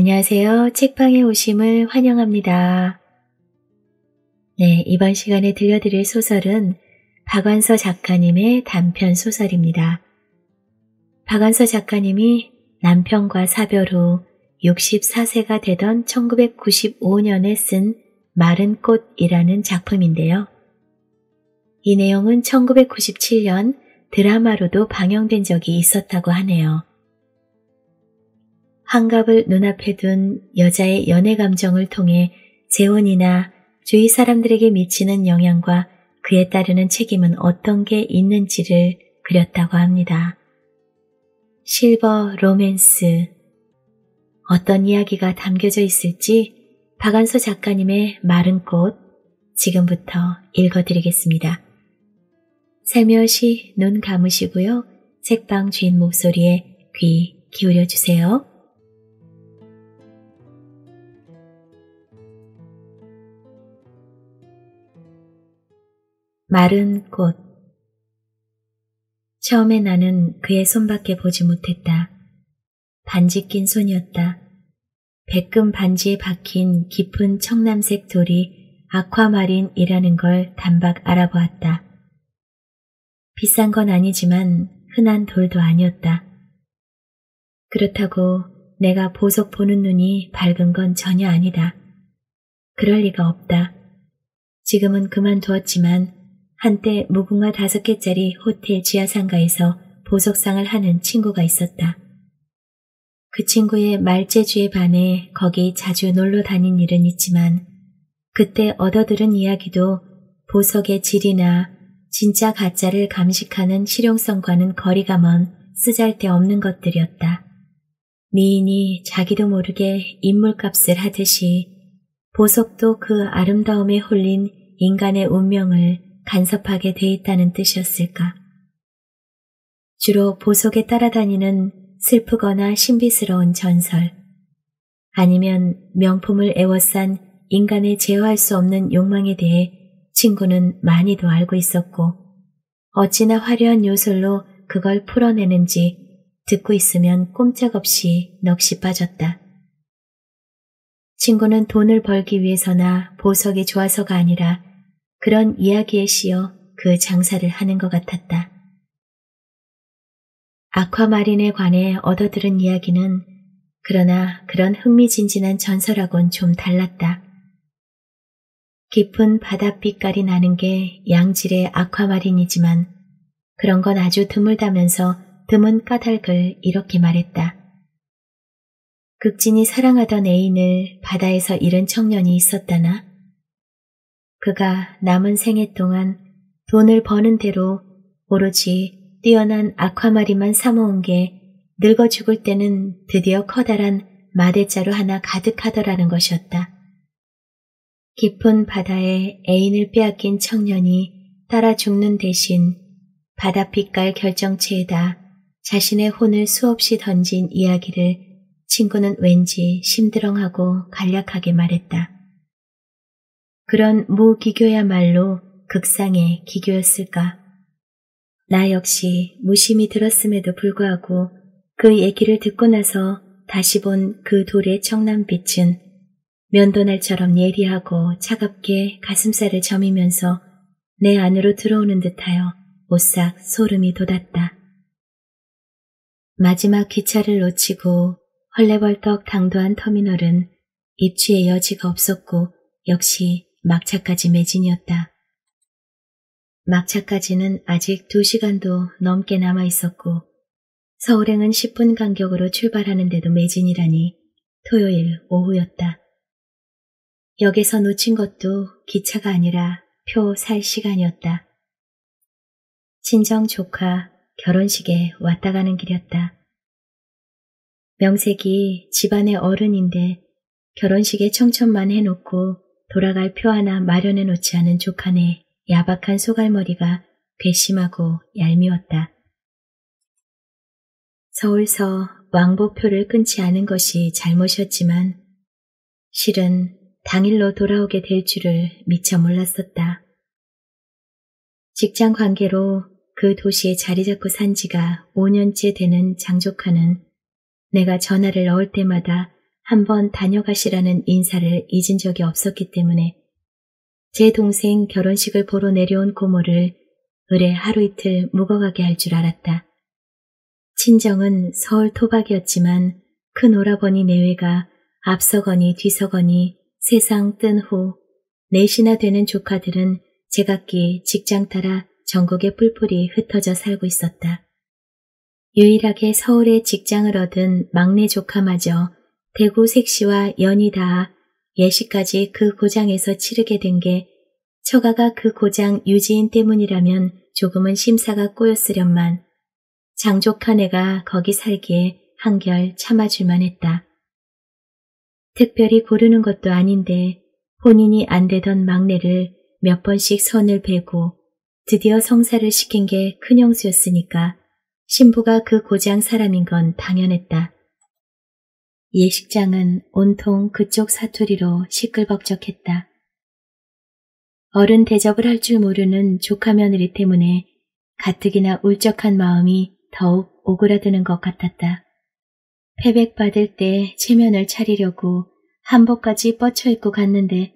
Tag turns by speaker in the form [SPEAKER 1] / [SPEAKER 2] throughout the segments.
[SPEAKER 1] 안녕하세요. 책방에 오심을 환영합니다. 네, 이번 시간에 들려드릴 소설은 박완서 작가님의 단편 소설입니다. 박완서 작가님이 남편과 사별 후 64세가 되던 1995년에 쓴 마른 꽃이라는 작품인데요. 이 내용은 1997년 드라마로도 방영된 적이 있었다고 하네요. 환갑을 눈앞에 둔 여자의 연애 감정을 통해 재혼이나 주위 사람들에게 미치는 영향과 그에 따르는 책임은 어떤 게 있는지를 그렸다고 합니다. 실버 로맨스 어떤 이야기가 담겨져 있을지 박안서 작가님의 마른 꽃 지금부터 읽어드리겠습니다. 살며시 눈 감으시고요. 책방 주인 목소리에 귀 기울여 주세요. 마른 꽃 처음에 나는 그의 손밖에 보지 못했다. 반지 낀 손이었다. 백금 반지에 박힌 깊은 청남색 돌이 아쿠아마린이라는 걸 단박 알아보았다. 비싼 건 아니지만 흔한 돌도 아니었다. 그렇다고 내가 보석 보는 눈이 밝은 건 전혀 아니다. 그럴 리가 없다. 지금은 그만두었지만 한때 무궁화 다섯 개짜리 호텔 지하상가에서 보석상을 하는 친구가 있었다. 그 친구의 말재주에 반해 거기 자주 놀러 다닌 일은 있지만 그때 얻어들은 이야기도 보석의 질이나 진짜 가짜를 감식하는 실용성과는 거리가 먼 쓰잘데없는 것들이었다. 미인이 자기도 모르게 인물값을 하듯이 보석도 그 아름다움에 홀린 인간의 운명을 간섭하게 돼 있다는 뜻이었을까. 주로 보석에 따라다니는 슬프거나 신비스러운 전설, 아니면 명품을 애워싼 인간의 제어할 수 없는 욕망에 대해 친구는 많이도 알고 있었고 어찌나 화려한 요술로 그걸 풀어내는지 듣고 있으면 꼼짝없이 넋이 빠졌다. 친구는 돈을 벌기 위해서나 보석이 좋아서가 아니라 그런 이야기에 씌어 그 장사를 하는 것 같았다. 아쿠아마린에 관해 얻어들은 이야기는 그러나 그런 흥미진진한 전설하곤 좀 달랐다. 깊은 바닷빛깔이 나는 게 양질의 아쿠아마린이지만 그런 건 아주 드물다면서 드문 까닭을 이렇게 말했다. 극진이 사랑하던 애인을 바다에서 잃은 청년이 있었다나? 그가 남은 생애 동안 돈을 버는 대로 오로지 뛰어난 아쿠아마린만 사모은 게 늙어 죽을 때는 드디어 커다란 마대자루 하나 가득하더라는 것이었다. 깊은 바다에 애인을 빼앗긴 청년이 따라 죽는 대신 바다빛깔 결정체에다 자신의 혼을 수없이 던진 이야기를 친구는 왠지 심드렁하고 간략하게 말했다. 그런 무기교야말로 극상의 기교였을까. 나 역시 무심히 들었음에도 불구하고 그 얘기를 듣고 나서 다시 본 그 돌의 청남빛은 면도날처럼 예리하고 차갑게 가슴살을 저미면서 내 안으로 들어오는 듯하여 오싹 소름이 돋았다. 마지막 기차를 놓치고 헐레벌떡 당도한 터미널은 입추의 여지가 없었고 역시 막차까지 매진이었다. 막차까지는 아직 2시간도 넘게 남아 있었고 서울행은 10분 간격으로 출발하는데도 매진이라니 토요일 오후였다. 역에서 놓친 것도 기차가 아니라 표 살 시간이었다. 친정 조카 결혼식에 왔다 가는 길이었다. 명색이 집안의 어른인데 결혼식에 청천만 해놓고 돌아갈 표 하나 마련해 놓지 않은 조카네 야박한 소갈머리가 괘씸하고 얄미웠다. 서울서 왕복표를 끊지 않은 것이 잘못이었지만 실은 당일로 돌아오게 될 줄을 미처 몰랐었다. 직장 관계로 그 도시에 자리 잡고 산 지가 5년째 되는 장조카는 내가 전화를 넣을 때마다 한번 다녀가시라는 인사를 잊은 적이 없었기 때문에 제 동생 결혼식을 보러 내려온 고모를 의뢰 하루 이틀 묵어가게 할 줄 알았다. 친정은 서울 토박이었지만 큰 오라버니 내외가 앞서거니 뒤서거니 세상 뜬 후 넷이나 되는 조카들은 제각기 직장 따라 전국에 뿔뿔이 흩어져 살고 있었다. 유일하게 서울에 직장을 얻은 막내 조카마저 대구 색시와 연이 닿아 예시까지 그 고장에서 치르게 된 게 처가가 그 고장 유지인 때문이라면 조금은 심사가 꼬였으련만 장족한 애가 거기 살기에 한결 참아줄만 했다. 특별히 고르는 것도 아닌데 본인이 안 되던 막내를 몇 번씩 선을 베고 드디어 성사를 시킨 게 큰형수였으니까 신부가 그 고장 사람인 건 당연했다. 예식장은 온통 그쪽 사투리로 시끌벅적했다. 어른 대접을 할 줄 모르는 조카 며느리 때문에 가뜩이나 울적한 마음이 더욱 오그라드는 것 같았다. 패백 받을 때 체면을 차리려고 한복까지 뻗쳐 입고 갔는데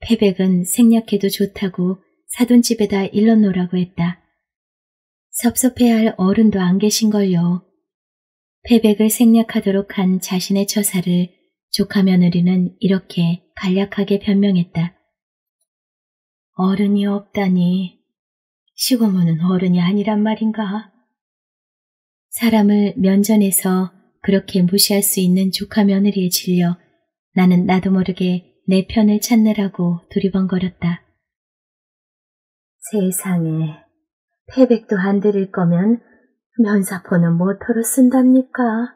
[SPEAKER 1] 패백은 생략해도 좋다고 사돈집에다 일러놓으라고 했다. 섭섭해할 어른도 안 계신걸요. 패백을 생략하도록 한 자신의 처사를 조카 며느리는 이렇게 간략하게 변명했다. 어른이 없다니 시고모는 어른이 아니란 말인가? 사람을 면전에서 그렇게 무시할 수 있는 조카 며느리에 질려 나는 나도 모르게 내 편을 찾느라고 두리번거렸다. 세상에 패백도 안 드릴 거면 면사포는 뭐터로 쓴답니까?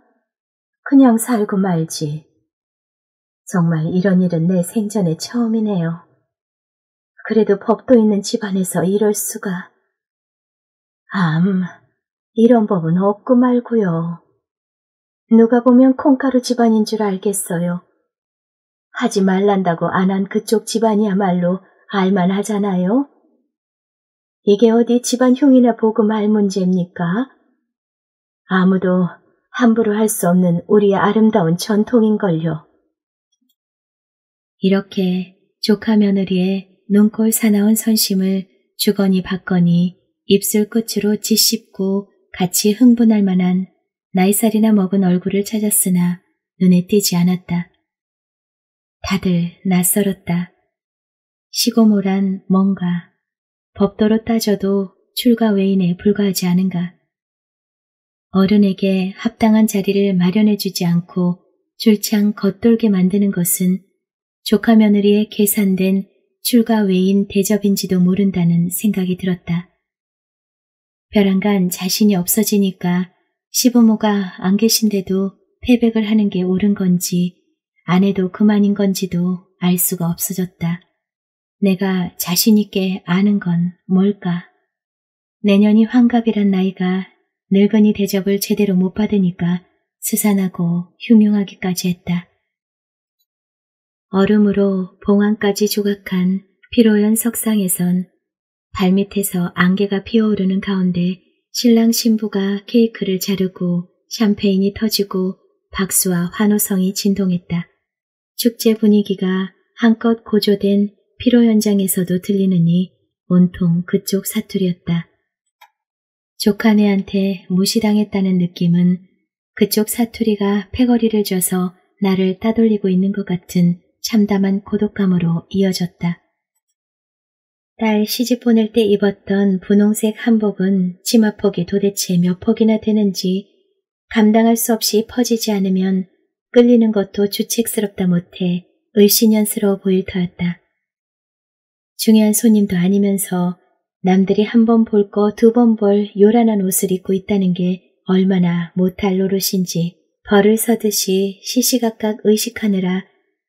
[SPEAKER 1] 그냥 살고 말지. 정말 이런 일은 내 생전에 처음이네요. 그래도 법도 있는 집안에서 이럴 수가. 암, 이런 법은 없고 말고요. 누가 보면 콩가루 집안인 줄 알겠어요. 하지 말란다고 안 한 그쪽 집안이야말로 알만하잖아요. 이게 어디 집안 흉이나 보고 말 문제입니까? 아무도 함부로 할 수 없는 우리의 아름다운 전통인걸요. 이렇게 조카 며느리의 눈꼴 사나운 선심을 주거니 받거니 입술 끝으로 짓씹고 같이 흥분할 만한 나이살이나 먹은 얼굴을 찾았으나 눈에 띄지 않았다. 다들 낯설었다. 시고모란 뭔가 법도로 따져도 출가 외인에 불과하지 않은가. 어른에게 합당한 자리를 마련해주지 않고 줄창 겉돌게 만드는 것은 조카 며느리의 계산된 출가 외인 대접인지도 모른다는 생각이 들었다. 벼랑간 자신이 없어지니까 시부모가 안 계신데도 패백을 하는 게 옳은 건지 안 해도 그만인 건지도 알 수가 없어졌다. 내가 자신있게 아는 건 뭘까? 내년이 환갑이란 나이가 늙은이 대접을 제대로 못 받으니까 스산하고 흉흉하기까지 했다. 얼음으로 봉황까지 조각한 피로연 석상에선 발밑에서 안개가 피어오르는 가운데 신랑 신부가 케이크를 자르고 샴페인이 터지고 박수와 환호성이 진동했다. 축제 분위기가 한껏 고조된 피로 현장에서도 들리느니 온통 그쪽 사투리였다. 조카네한테 무시당했다는 느낌은 그쪽 사투리가 패거리를 져서 나를 따돌리고 있는 것 같은 참담한 고독감으로 이어졌다. 딸 시집 보낼 때 입었던 분홍색 한복은 치마폭이 도대체 몇 폭이나 되는지 감당할 수 없이 퍼지지 않으면 끌리는 것도 주책스럽다 못해 을신연스러워 보일 터였다. 중요한 손님도 아니면서 남들이 한 번 볼 거 두 번 볼 요란한 옷을 입고 있다는 게 얼마나 못할 노릇인지 벌을 서듯이 시시각각 의식하느라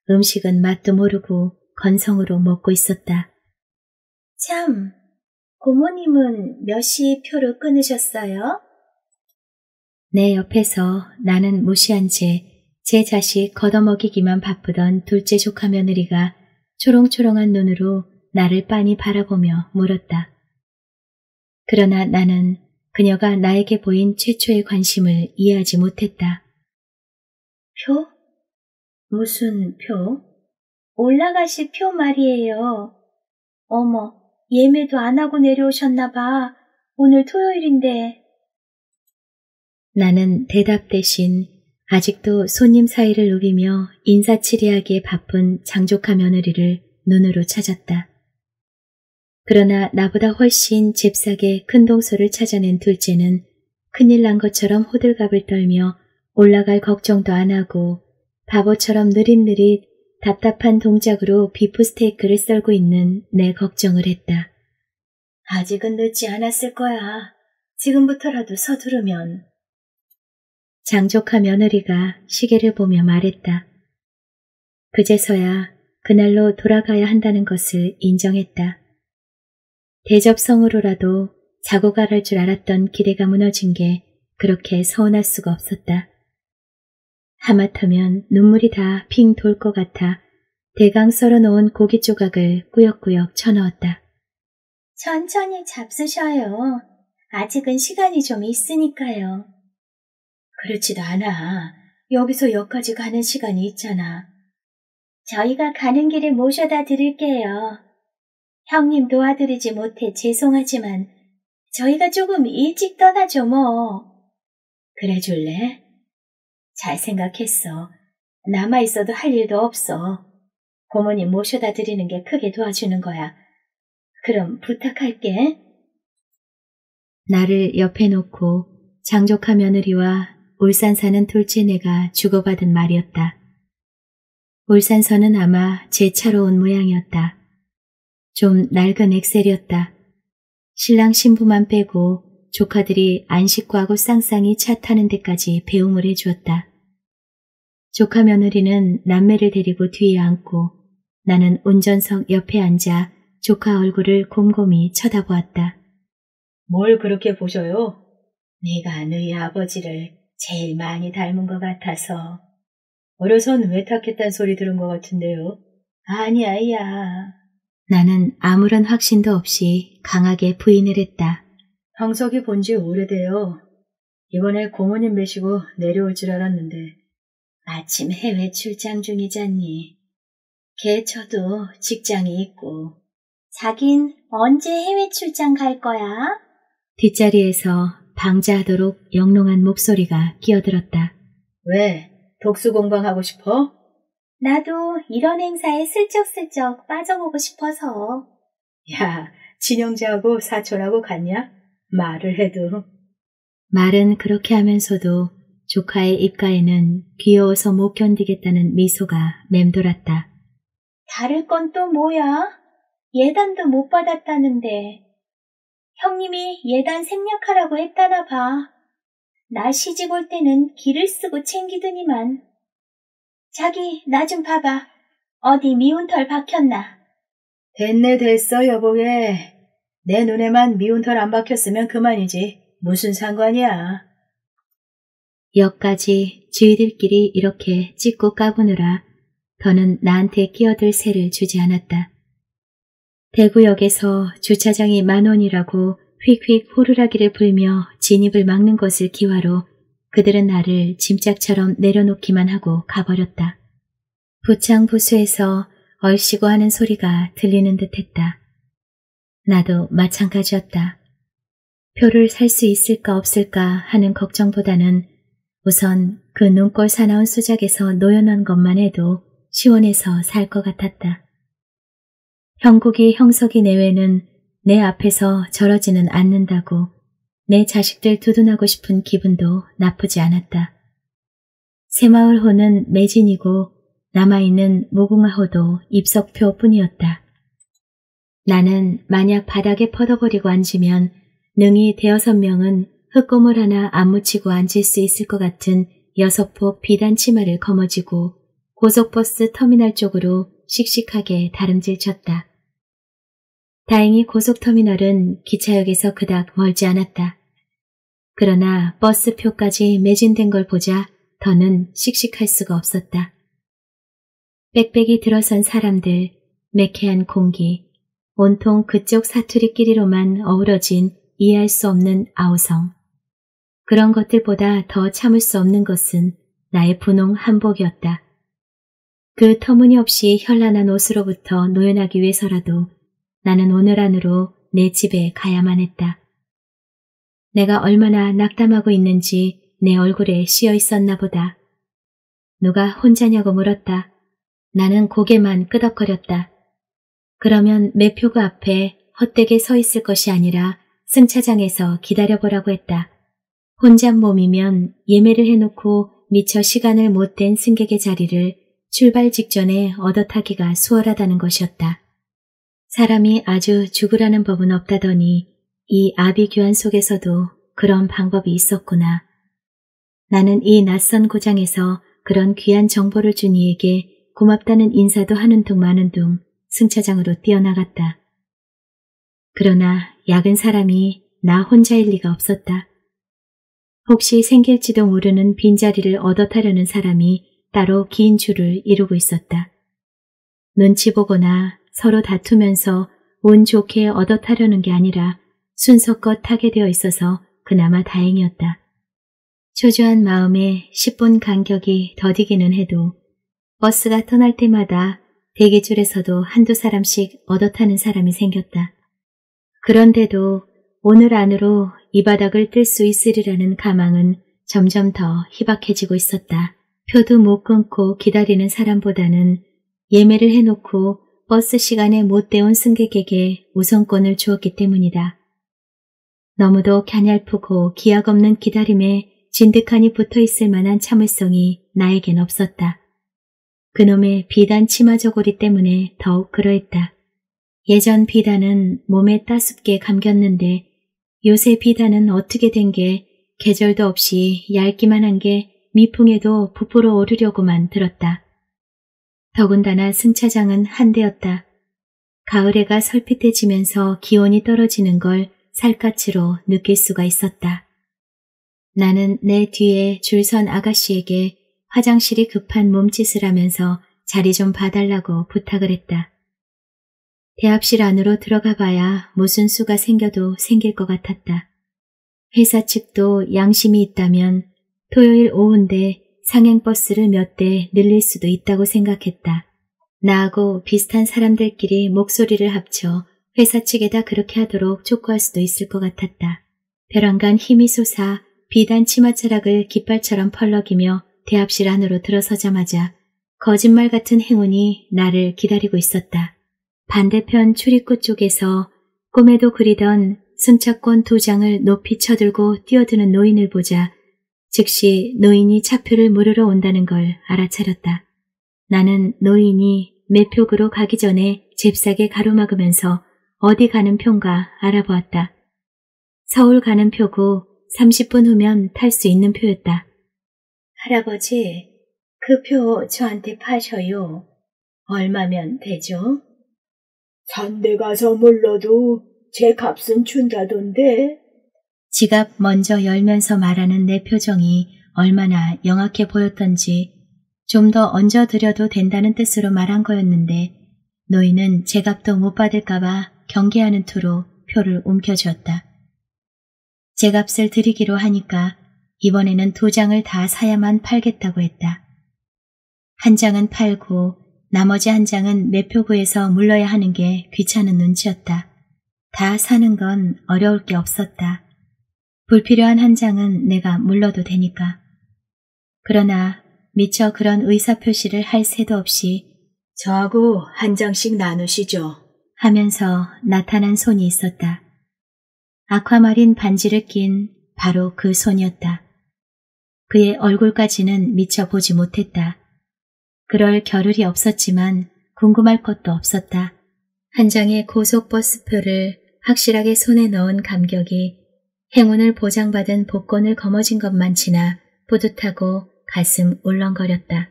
[SPEAKER 1] 음식은 맛도 모르고 건성으로 먹고 있었다. 참, 고모님은 몇 시 표를 끊으셨어요? 내 옆에서 나는 무시한 채 제 자식 걷어먹이기만 바쁘던 둘째 조카 며느리가 초롱초롱한 눈으로 나를 빤히 바라보며 물었다. 그러나 나는 그녀가 나에게 보인 최초의 관심을 이해하지 못했다. 표? 무슨 표? 올라가실 표 말이에요. 어머, 예매도 안 하고 내려오셨나 봐. 오늘 토요일인데. 나는 대답 대신 아직도 손님 사이를 누비며 인사치레하기에 바쁜 장조카 며느리를 눈으로 찾았다. 그러나 나보다 훨씬 잽싸게 큰 동서를 찾아낸 둘째는 큰일 난 것처럼 호들갑을 떨며 올라갈 걱정도 안 하고 바보처럼 느릿느릿 답답한 동작으로 비프 스테이크를 썰고 있는 내 걱정을 했다. 아직은 늦지 않았을 거야. 지금부터라도 서두르면. 장조카 며느리가 시계를 보며 말했다. 그제서야 그날로 돌아가야 한다는 것을 인정했다. 대접성으로라도 자고 가랄 줄 알았던 기대가 무너진 게 그렇게 서운할 수가 없었다. 하마터면 눈물이 다 핑 돌 것 같아 대강 썰어놓은 고기 조각을 꾸역꾸역 쳐넣었다. 천천히 잡수셔요. 아직은 시간이 좀 있으니까요. 그렇지도 않아. 여기서 역까지 가는 시간이 있잖아. 저희가 가는 길에 모셔다 드릴게요. 형님 도와드리지 못해 죄송하지만 저희가 조금 일찍 떠나죠 뭐. 그래 줄래? 잘 생각했어. 남아있어도 할 일도 없어. 고모님 모셔다 드리는 게 크게 도와주는 거야. 그럼 부탁할게. 나를 옆에 놓고 장조카 며느리와 울산 사는 둘째네가 주고받은 말이었다. 울산서는 아마 제 차로 온 모양이었다. 좀 낡은 엑셀이었다. 신랑 신부만 빼고 조카들이 안식구 하고 쌍쌍이 차 타는 데까지 배웅을 해주었다. 조카 며느리는 남매를 데리고 뒤에 앉고 나는 운전석 옆에 앉아 조카 얼굴을 곰곰이 쳐다보았다. 뭘 그렇게 보셔요? 내가 너희 아버지를 제일 많이 닮은 것 같아서. 어려선 외탁했단 소리 들은 것 같은데요. 아니야, 야. 나는 아무런 확신도 없이 강하게 부인을 했다. 황석이 본 지 오래돼요. 이번에 고모님 뵈시고 내려올 줄 알았는데 마침 해외 출장 중이잖니. 걔 저도 직장이 있고. 자긴 언제 해외 출장 갈 거야? 뒷자리에서 방자하도록 영롱한 목소리가 끼어들었다. 왜? 독수 공방하고 싶어? 나도 이런 행사에 슬쩍슬쩍 빠져보고 싶어서. 야, 친형제하고 사촌하고 갔냐? 말을 해도. 말은 그렇게 하면서도 조카의 입가에는 귀여워서 못 견디겠다는 미소가 맴돌았다. 다를 건 또 뭐야? 예단도 못 받았다는데. 형님이 예단 생략하라고 했다나 봐. 나 시집 올 때는 길을 쓰고 챙기더니만. 자기, 나 좀 봐봐. 어디 미운 털 박혔나? 됐네, 됐어, 여보게. 내 눈에만 미운 털 안 박혔으면 그만이지. 무슨 상관이야. 역까지 주위들끼리 이렇게 찍고 까부느라 더는 나한테 끼어들 새를 주지 않았다. 대구역에서 주차장이 만 원이라고 휙휙 호루라기를 불며 진입을 막는 것을 기화로 그들은 나를 짐짝처럼 내려놓기만 하고 가버렸다. 부창 부수에서 얼씨고 하는 소리가 들리는 듯했다. 나도 마찬가지였다. 표를 살 수 있을까 없을까 하는 걱정보다는 우선 그 눈꼴 사나운 수작에서 노연한 것만 해도 시원해서 살 것 같았다. 형국이 형석이 내외는 내 앞에서 저러지는 않는다고 내 자식들 두둔하고 싶은 기분도 나쁘지 않았다. 새마을호는 매진이고 남아있는 무궁화호도 입석표 뿐이었다. 나는 만약 바닥에 퍼져버리고 앉으면 능히 대여섯 명은 흙고물 하나 안 묻히고 앉을 수 있을 것 같은 여섯 폭 비단 치마를 거머쥐고 고속버스 터미널 쪽으로 씩씩하게 다름질 쳤다. 다행히 고속터미널은 기차역에서 그닥 멀지 않았다. 그러나 버스표까지 매진된 걸 보자 더는 씩씩할 수가 없었다. 빽빽이 들어선 사람들, 매캐한 공기, 온통 그쪽 사투리끼리로만 어우러진 이해할 수 없는 아우성. 그런 것들보다 더 참을 수 없는 것은 나의 분홍 한복이었다. 그 터무니없이 현란한 옷으로부터 노연하기 위해서라도 나는 오늘 안으로 내 집에 가야만 했다. 내가 얼마나 낙담하고 있는지 내 얼굴에 씌어 있었나 보다. 누가 혼자냐고 물었다. 나는 고개만 끄덕거렸다. 그러면 매표구 앞에 헛되게 서 있을 것이 아니라 승차장에서 기다려보라고 했다. 혼자 몸이면 예매를 해놓고 미처 시간을 못 댄 승객의 자리를 출발 직전에 얻어타기가 수월하다는 것이었다. 사람이 아주 죽으라는 법은 없다더니 이 아비규환 속에서도 그런 방법이 있었구나. 나는 이 낯선 고장에서 그런 귀한 정보를 준 이에게 고맙다는 인사도 하는 둥 마는 둥 승차장으로 뛰어나갔다. 그러나 약은 사람이 나 혼자일 리가 없었다. 혹시 생길지도 모르는 빈자리를 얻어타려는 사람이 따로 긴 줄을 이루고 있었다. 눈치 보거나 서로 다투면서 운 좋게 얻어타려는 게 아니라 순서껏 타게 되어 있어서 그나마 다행이었다. 초조한 마음에 10분 간격이 더디기는 해도 버스가 떠날 때마다 대기줄에서도 한두 사람씩 얻어타는 사람이 생겼다. 그런데도 오늘 안으로 이 바닥을 뜰 수 있으리라는 가망은 점점 더 희박해지고 있었다. 표도 못 끊고 기다리는 사람보다는 예매를 해놓고 버스 시간에 못 대온 승객에게 우선권을 주었기 때문이다. 너무도 갸냘프고 기약 없는 기다림에 진득하니 붙어 있을 만한 참을성이 나에겐 없었다. 그놈의 비단 치마 저고리 때문에 더욱 그러했다. 예전 비단은 몸에 따숩게 감겼는데 요새 비단은 어떻게 된 게 계절도 없이 얇기만 한 게 미풍에도 부풀어 오르려고만 들었다. 더군다나 승차장은 한 대였다. 가을해가 설핏해지면서 기온이 떨어지는 걸 살갗으로 느낄 수가 있었다. 나는 내 뒤에 줄선 아가씨에게 화장실이 급한 몸짓을 하면서 자리 좀 봐달라고 부탁을 했다. 대합실 안으로 들어가 봐야 무슨 수가 생겨도 생길 것 같았다. 회사 측도 양심이 있다면 토요일 오후인데 상행버스를 몇 대 늘릴 수도 있다고 생각했다. 나하고 비슷한 사람들끼리 목소리를 합쳐 회사 측에다 그렇게 하도록 촉구할 수도 있을 것 같았다. 벼랑간 힘이 솟아 비단 치마자락을 깃발처럼 펄럭이며 대합실 안으로 들어서자마자 거짓말 같은 행운이 나를 기다리고 있었다. 반대편 출입구 쪽에서 꿈에도 그리던 승차권 두 장을 높이 쳐들고 뛰어드는 노인을 보자 즉시 노인이 차표를 물으러 온다는 걸 알아차렸다. 나는 노인이 매표구로 가기 전에 잽싸게 가로막으면서 어디 가는 표인가 알아보았다. 서울 가는 표고 30분 후면 탈 수 있는 표였다. 할아버지, 그 표 저한테 파셔요. 얼마면 되죠?
[SPEAKER 2] 산대 가서 물러도 제 값은 준다던데.
[SPEAKER 1] 지갑 먼저 열면서 말하는 내 표정이 얼마나 영악해 보였던지 좀 더 얹어드려도 된다는 뜻으로 말한 거였는데 노인은 제 값도 못 받을까봐 경계하는 투로 표를 움켜주었다. 제 값을 드리기로 하니까 이번에는 두 장을 다 사야만 팔겠다고 했다. 한 장은 팔고 나머지 한 장은 매표구에서 물러야 하는 게 귀찮은 눈치였다. 다 사는 건 어려울 게 없었다. 불필요한 한 장은 내가 물러도 되니까. 그러나 미처 그런 의사표시를 할 새도 없이
[SPEAKER 2] 저하고 한 장씩 나누시죠.
[SPEAKER 1] 하면서 나타난 손이 있었다. 아쿠아마린 반지를 낀 바로 그 손이었다. 그의 얼굴까지는 미처 보지 못했다. 그럴 겨를이 없었지만 궁금할 것도 없었다. 한 장의 고속버스표를 확실하게 손에 넣은 감격이 행운을 보장받은 복권을 거머쥔 것만 지나 뿌듯하고 가슴 울렁거렸다.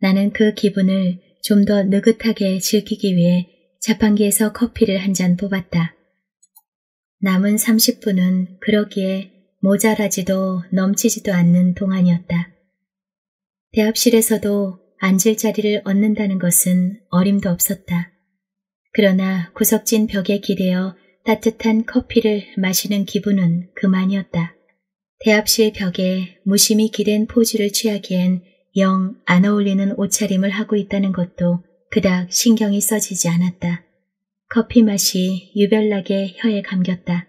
[SPEAKER 1] 나는 그 기분을 좀 더 느긋하게 즐기기 위해 자판기에서 커피를 한 잔 뽑았다. 남은 30분은 그러기에 모자라지도 넘치지도 않는 동안이었다. 대합실에서도 앉을 자리를 얻는다는 것은 어림도 없었다. 그러나 구석진 벽에 기대어 따뜻한 커피를 마시는 기분은 그만이었다. 대합실 벽에 무심히 기댄 포즈를 취하기엔 영 안 어울리는 옷차림을 하고 있다는 것도 그닥 신경이 써지지 않았다. 커피 맛이 유별나게 혀에 감겼다.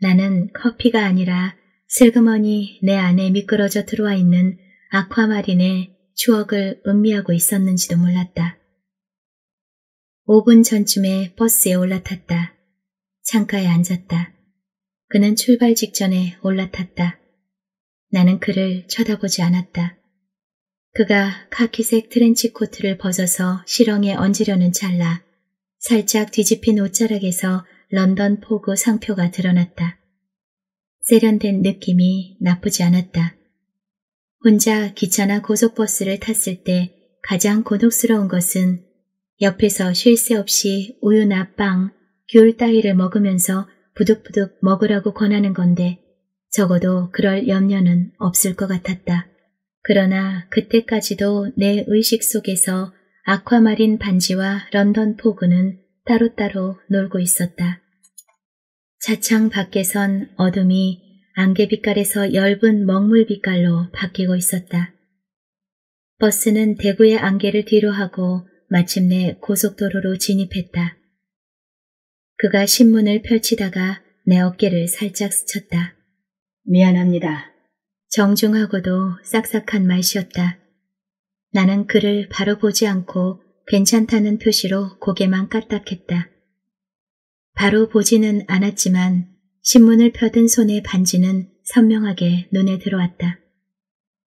[SPEAKER 1] 나는 커피가 아니라 슬그머니 내 안에 미끄러져 들어와 있는 아쿠아마린의 추억을 음미하고 있었는지도 몰랐다. 5분 전쯤에 버스에 올라탔다. 창가에 앉았다. 그는 출발 직전에 올라탔다. 나는 그를 쳐다보지 않았다. 그가 카키색 트렌치 코트를 벗어서 실렁에 얹으려는 찰나 살짝 뒤집힌 옷자락에서 런던 포구 상표가 드러났다. 세련된 느낌이 나쁘지 않았다. 혼자 기차나 고속버스를 탔을 때 가장 고독스러운 것은 옆에서 쉴 새 없이 우유나 빵, 귤 따위를 먹으면서 부득부득 먹으라고 권하는 건데 적어도 그럴 염려는 없을 것 같았다. 그러나 그때까지도 내 의식 속에서 아쿠아마린 반지와 런던 포구는 따로따로 놀고 있었다. 차창 밖에선 어둠이 안개빛깔에서 엷은 먹물빛깔로 바뀌고 있었다. 버스는 대구의 안개를 뒤로 하고 마침내 고속도로로 진입했다. 그가 신문을 펼치다가 내 어깨를 살짝 스쳤다.
[SPEAKER 2] 미안합니다.
[SPEAKER 1] 정중하고도 싹싹한 말씨였다. 나는 그를 바로 보지 않고 괜찮다는 표시로 고개만 까딱했다. 바로 보지는 않았지만 신문을 펴든 손의 반지는 선명하게 눈에 들어왔다.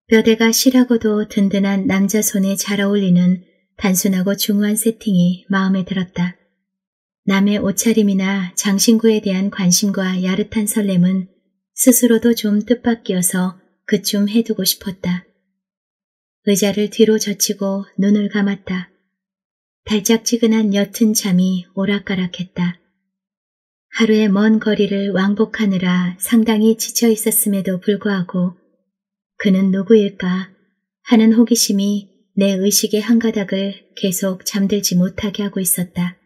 [SPEAKER 1] 뼈대가 실하고도 든든한 남자 손에 잘 어울리는 단순하고 중후한 세팅이 마음에 들었다. 남의 옷차림이나 장신구에 대한 관심과 야릇한 설렘은 스스로도 좀 뜻밖이어서 그쯤 해두고 싶었다. 의자를 뒤로 젖히고 눈을 감았다. 달짝지근한 옅은 잠이 오락가락했다. 하루의 먼 거리를 왕복하느라 상당히 지쳐 있었음에도 불구하고 그는 누구일까 하는 호기심이 내 의식의 한 가닥을 계속 잠들지 못하게 하고 있었다.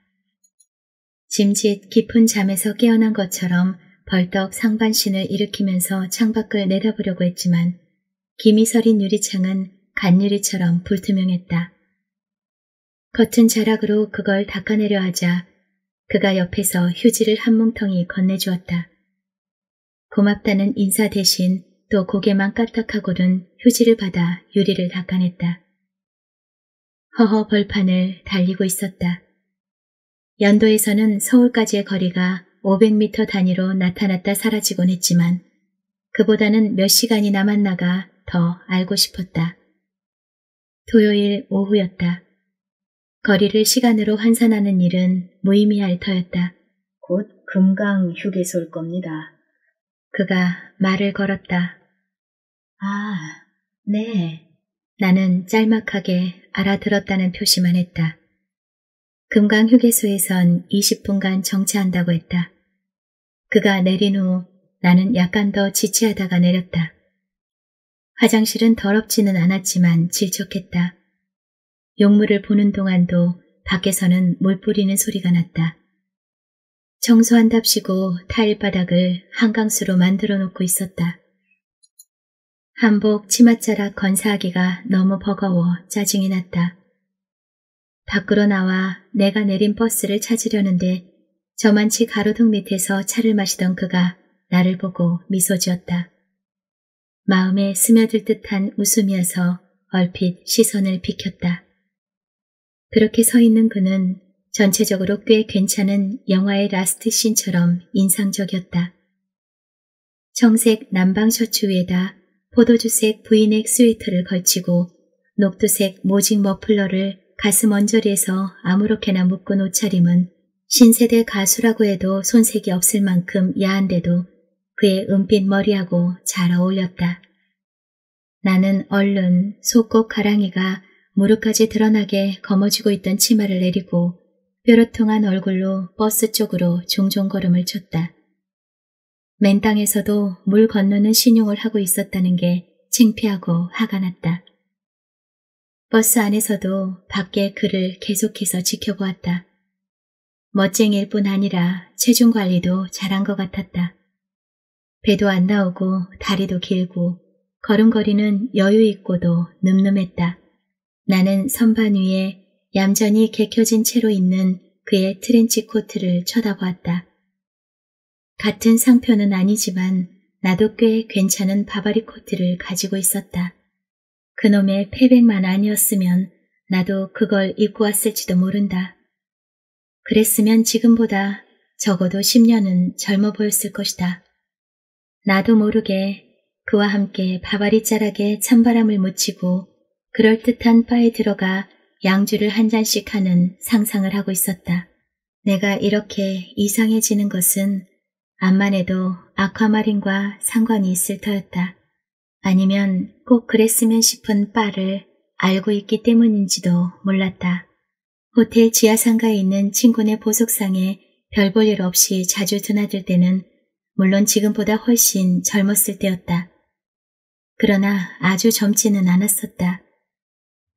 [SPEAKER 1] 짐짓 깊은 잠에서 깨어난 것처럼 벌떡 상반신을 일으키면서 창밖을 내다보려고 했지만 김이 서린 유리창은 간유리처럼 불투명했다. 겉은 자락으로 그걸 닦아내려 하자 그가 옆에서 휴지를 한 뭉텅이 건네주었다. 고맙다는 인사 대신 또 고개만 까딱하고는 휴지를 받아 유리를 닦아냈다. 허허 벌판을 달리고 있었다. 연도에서는 서울까지의 거리가 500m 단위로 나타났다 사라지곤 했지만 그보다는 몇 시간이 남았나가 더 알고 싶었다. 토요일 오후였다. 거리를 시간으로 환산하는 일은 무의미할 터였다.
[SPEAKER 2] 곧 금강 휴게소일 겁니다.
[SPEAKER 1] 그가 말을 걸었다. 아, 네. 나는 짤막하게 알아들었다는 표시만 했다. 금강 휴게소에선 20분간 정차한다고 했다. 그가 내린 후 나는 약간 더 지체하다가 내렸다. 화장실은 더럽지는 않았지만 질척했다. 용물을 보는 동안도 밖에서는 물 뿌리는 소리가 났다. 청소한답시고 타일 바닥을 한강수로 만들어 놓고 있었다. 한복 치맛자락 건사하기가 너무 버거워 짜증이 났다. 밖으로 나와 내가 내린 버스를 찾으려는데 저만치 가로등 밑에서 차를 마시던 그가 나를 보고 미소 지었다. 마음에 스며들 듯한 웃음이어서 얼핏 시선을 비켰다. 그렇게 서 있는 그는 전체적으로 꽤 괜찮은 영화의 라스트 씬처럼 인상적이었다. 청색 남방 셔츠 위에다 포도주색 브이넥 스웨터를 걸치고 녹두색 모직 머플러를 가슴 언저리에서 아무렇게나 묶은 옷차림은 신세대 가수라고 해도 손색이 없을 만큼 야한데도 그의 은빛 머리하고 잘 어울렸다. 나는 얼른 속곡 가랑이가 무릎까지 드러나게 거머쥐고 있던 치마를 내리고 뾰로통한 얼굴로 버스 쪽으로 종종 걸음을 쳤다. 맨 땅에서도 물 건너는 신용을 하고 있었다는 게 창피하고 화가 났다. 버스 안에서도 밖의 그를 계속해서 지켜보았다. 멋쟁일 뿐 아니라 체중 관리도 잘한 것 같았다. 배도 안 나오고 다리도 길고 걸음걸이는 여유 있고도 늠름했다. 나는 선반 위에 얌전히 개켜진 채로 있는 그의 트렌치 코트를 쳐다보았다. 같은 상표는 아니지만 나도 꽤 괜찮은 바바리 코트를 가지고 있었다. 그놈의 패백만 아니었으면 나도 그걸 입고 왔을지도 모른다. 그랬으면 지금보다 적어도 10년은 젊어 보였을 것이다. 나도 모르게 그와 함께 바바리 자락에 찬바람을 묻히고 그럴듯한 바에 들어가 양주를 한 잔씩 하는 상상을 하고 있었다. 내가 이렇게 이상해지는 것은 암만 해도 아쿠아마린과 상관이 있을 터였다. 아니면 꼭 그랬으면 싶은 바를 알고 있기 때문인지도 몰랐다. 호텔 지하상가에 있는 친구네 보석상에 별 볼 일 없이 자주 드나들 때는 물론 지금보다 훨씬 젊었을 때였다. 그러나 아주 젊지는 않았었다.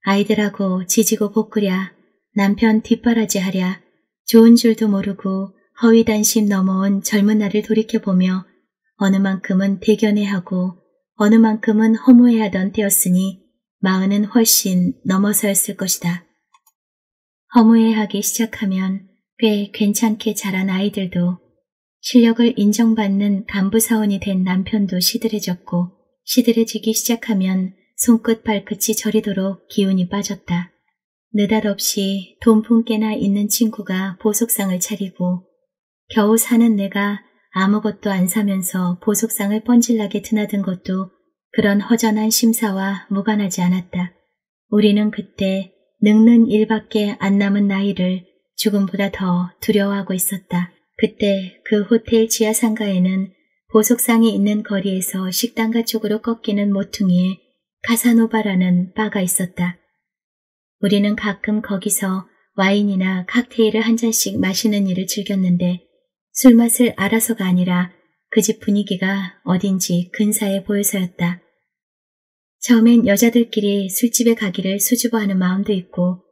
[SPEAKER 1] 아이들하고 지지고 볶으랴, 남편 뒷바라지 하랴, 좋은 줄도 모르고 허위단심 넘어온 젊은 날을 돌이켜보며 어느 만큼은 대견해하고 어느 만큼은 허무해하던 때였으니 마흔은 훨씬 넘어서였을 것이다. 허무해하기 시작하면 꽤 괜찮게 자란 아이들도 실력을 인정받는 간부사원이 된 남편도 시들해졌고 시들해지기 시작하면 손끝 발끝이 저리도록 기운이 빠졌다. 느닷없이 돈푼깨나 있는 친구가 보석상을 차리고 겨우 사는 내가 아무것도 안 사면서 보석상을 뻔질나게 드나든 것도 그런 허전한 심사와 무관하지 않았다. 우리는 그때 늙는 일밖에 안 남은 나이를 죽음보다 더 두려워하고 있었다. 그때 그 호텔 지하상가에는 보석상이 있는 거리에서 식당가 쪽으로 꺾이는 모퉁이에 카사노바라는 바가 있었다. 우리는 가끔 거기서 와인이나 칵테일을 한 잔씩 마시는 일을 즐겼는데 술맛을 알아서가 아니라 그 집 분위기가 어딘지 근사해 보여서였다. 처음엔 여자들끼리 술집에 가기를 수줍어하는 마음도 있고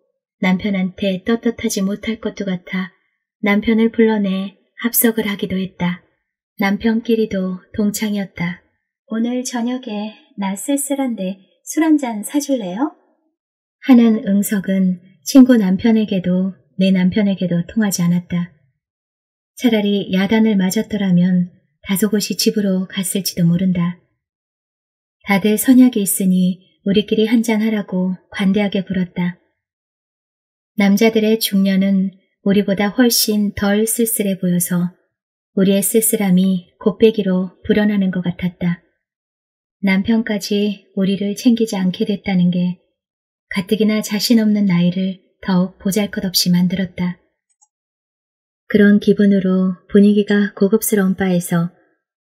[SPEAKER 1] 남편한테 떳떳하지 못할 것도 같아 남편을 불러내 합석을 하기도 했다. 남편끼리도 동창이었다. 오늘 저녁에 나 쓸쓸한데 술 한 잔 사줄래요? 하는 응석은 친구 남편에게도 내 남편에게도 통하지 않았다. 차라리 야단을 맞았더라면 다소곳이 집으로 갔을지도 모른다. 다들 선약이 있으니 우리끼리 한잔 하라고 관대하게 굴었다. 남자들의 중년은 우리보다 훨씬 덜 쓸쓸해 보여서 우리의 쓸쓸함이 곱빼기로 불어나는 것 같았다. 남편까지 우리를 챙기지 않게 됐다는 게 가뜩이나 자신 없는 나이를 더욱 보잘것없이 만들었다. 그런 기분으로 분위기가 고급스러운 바에서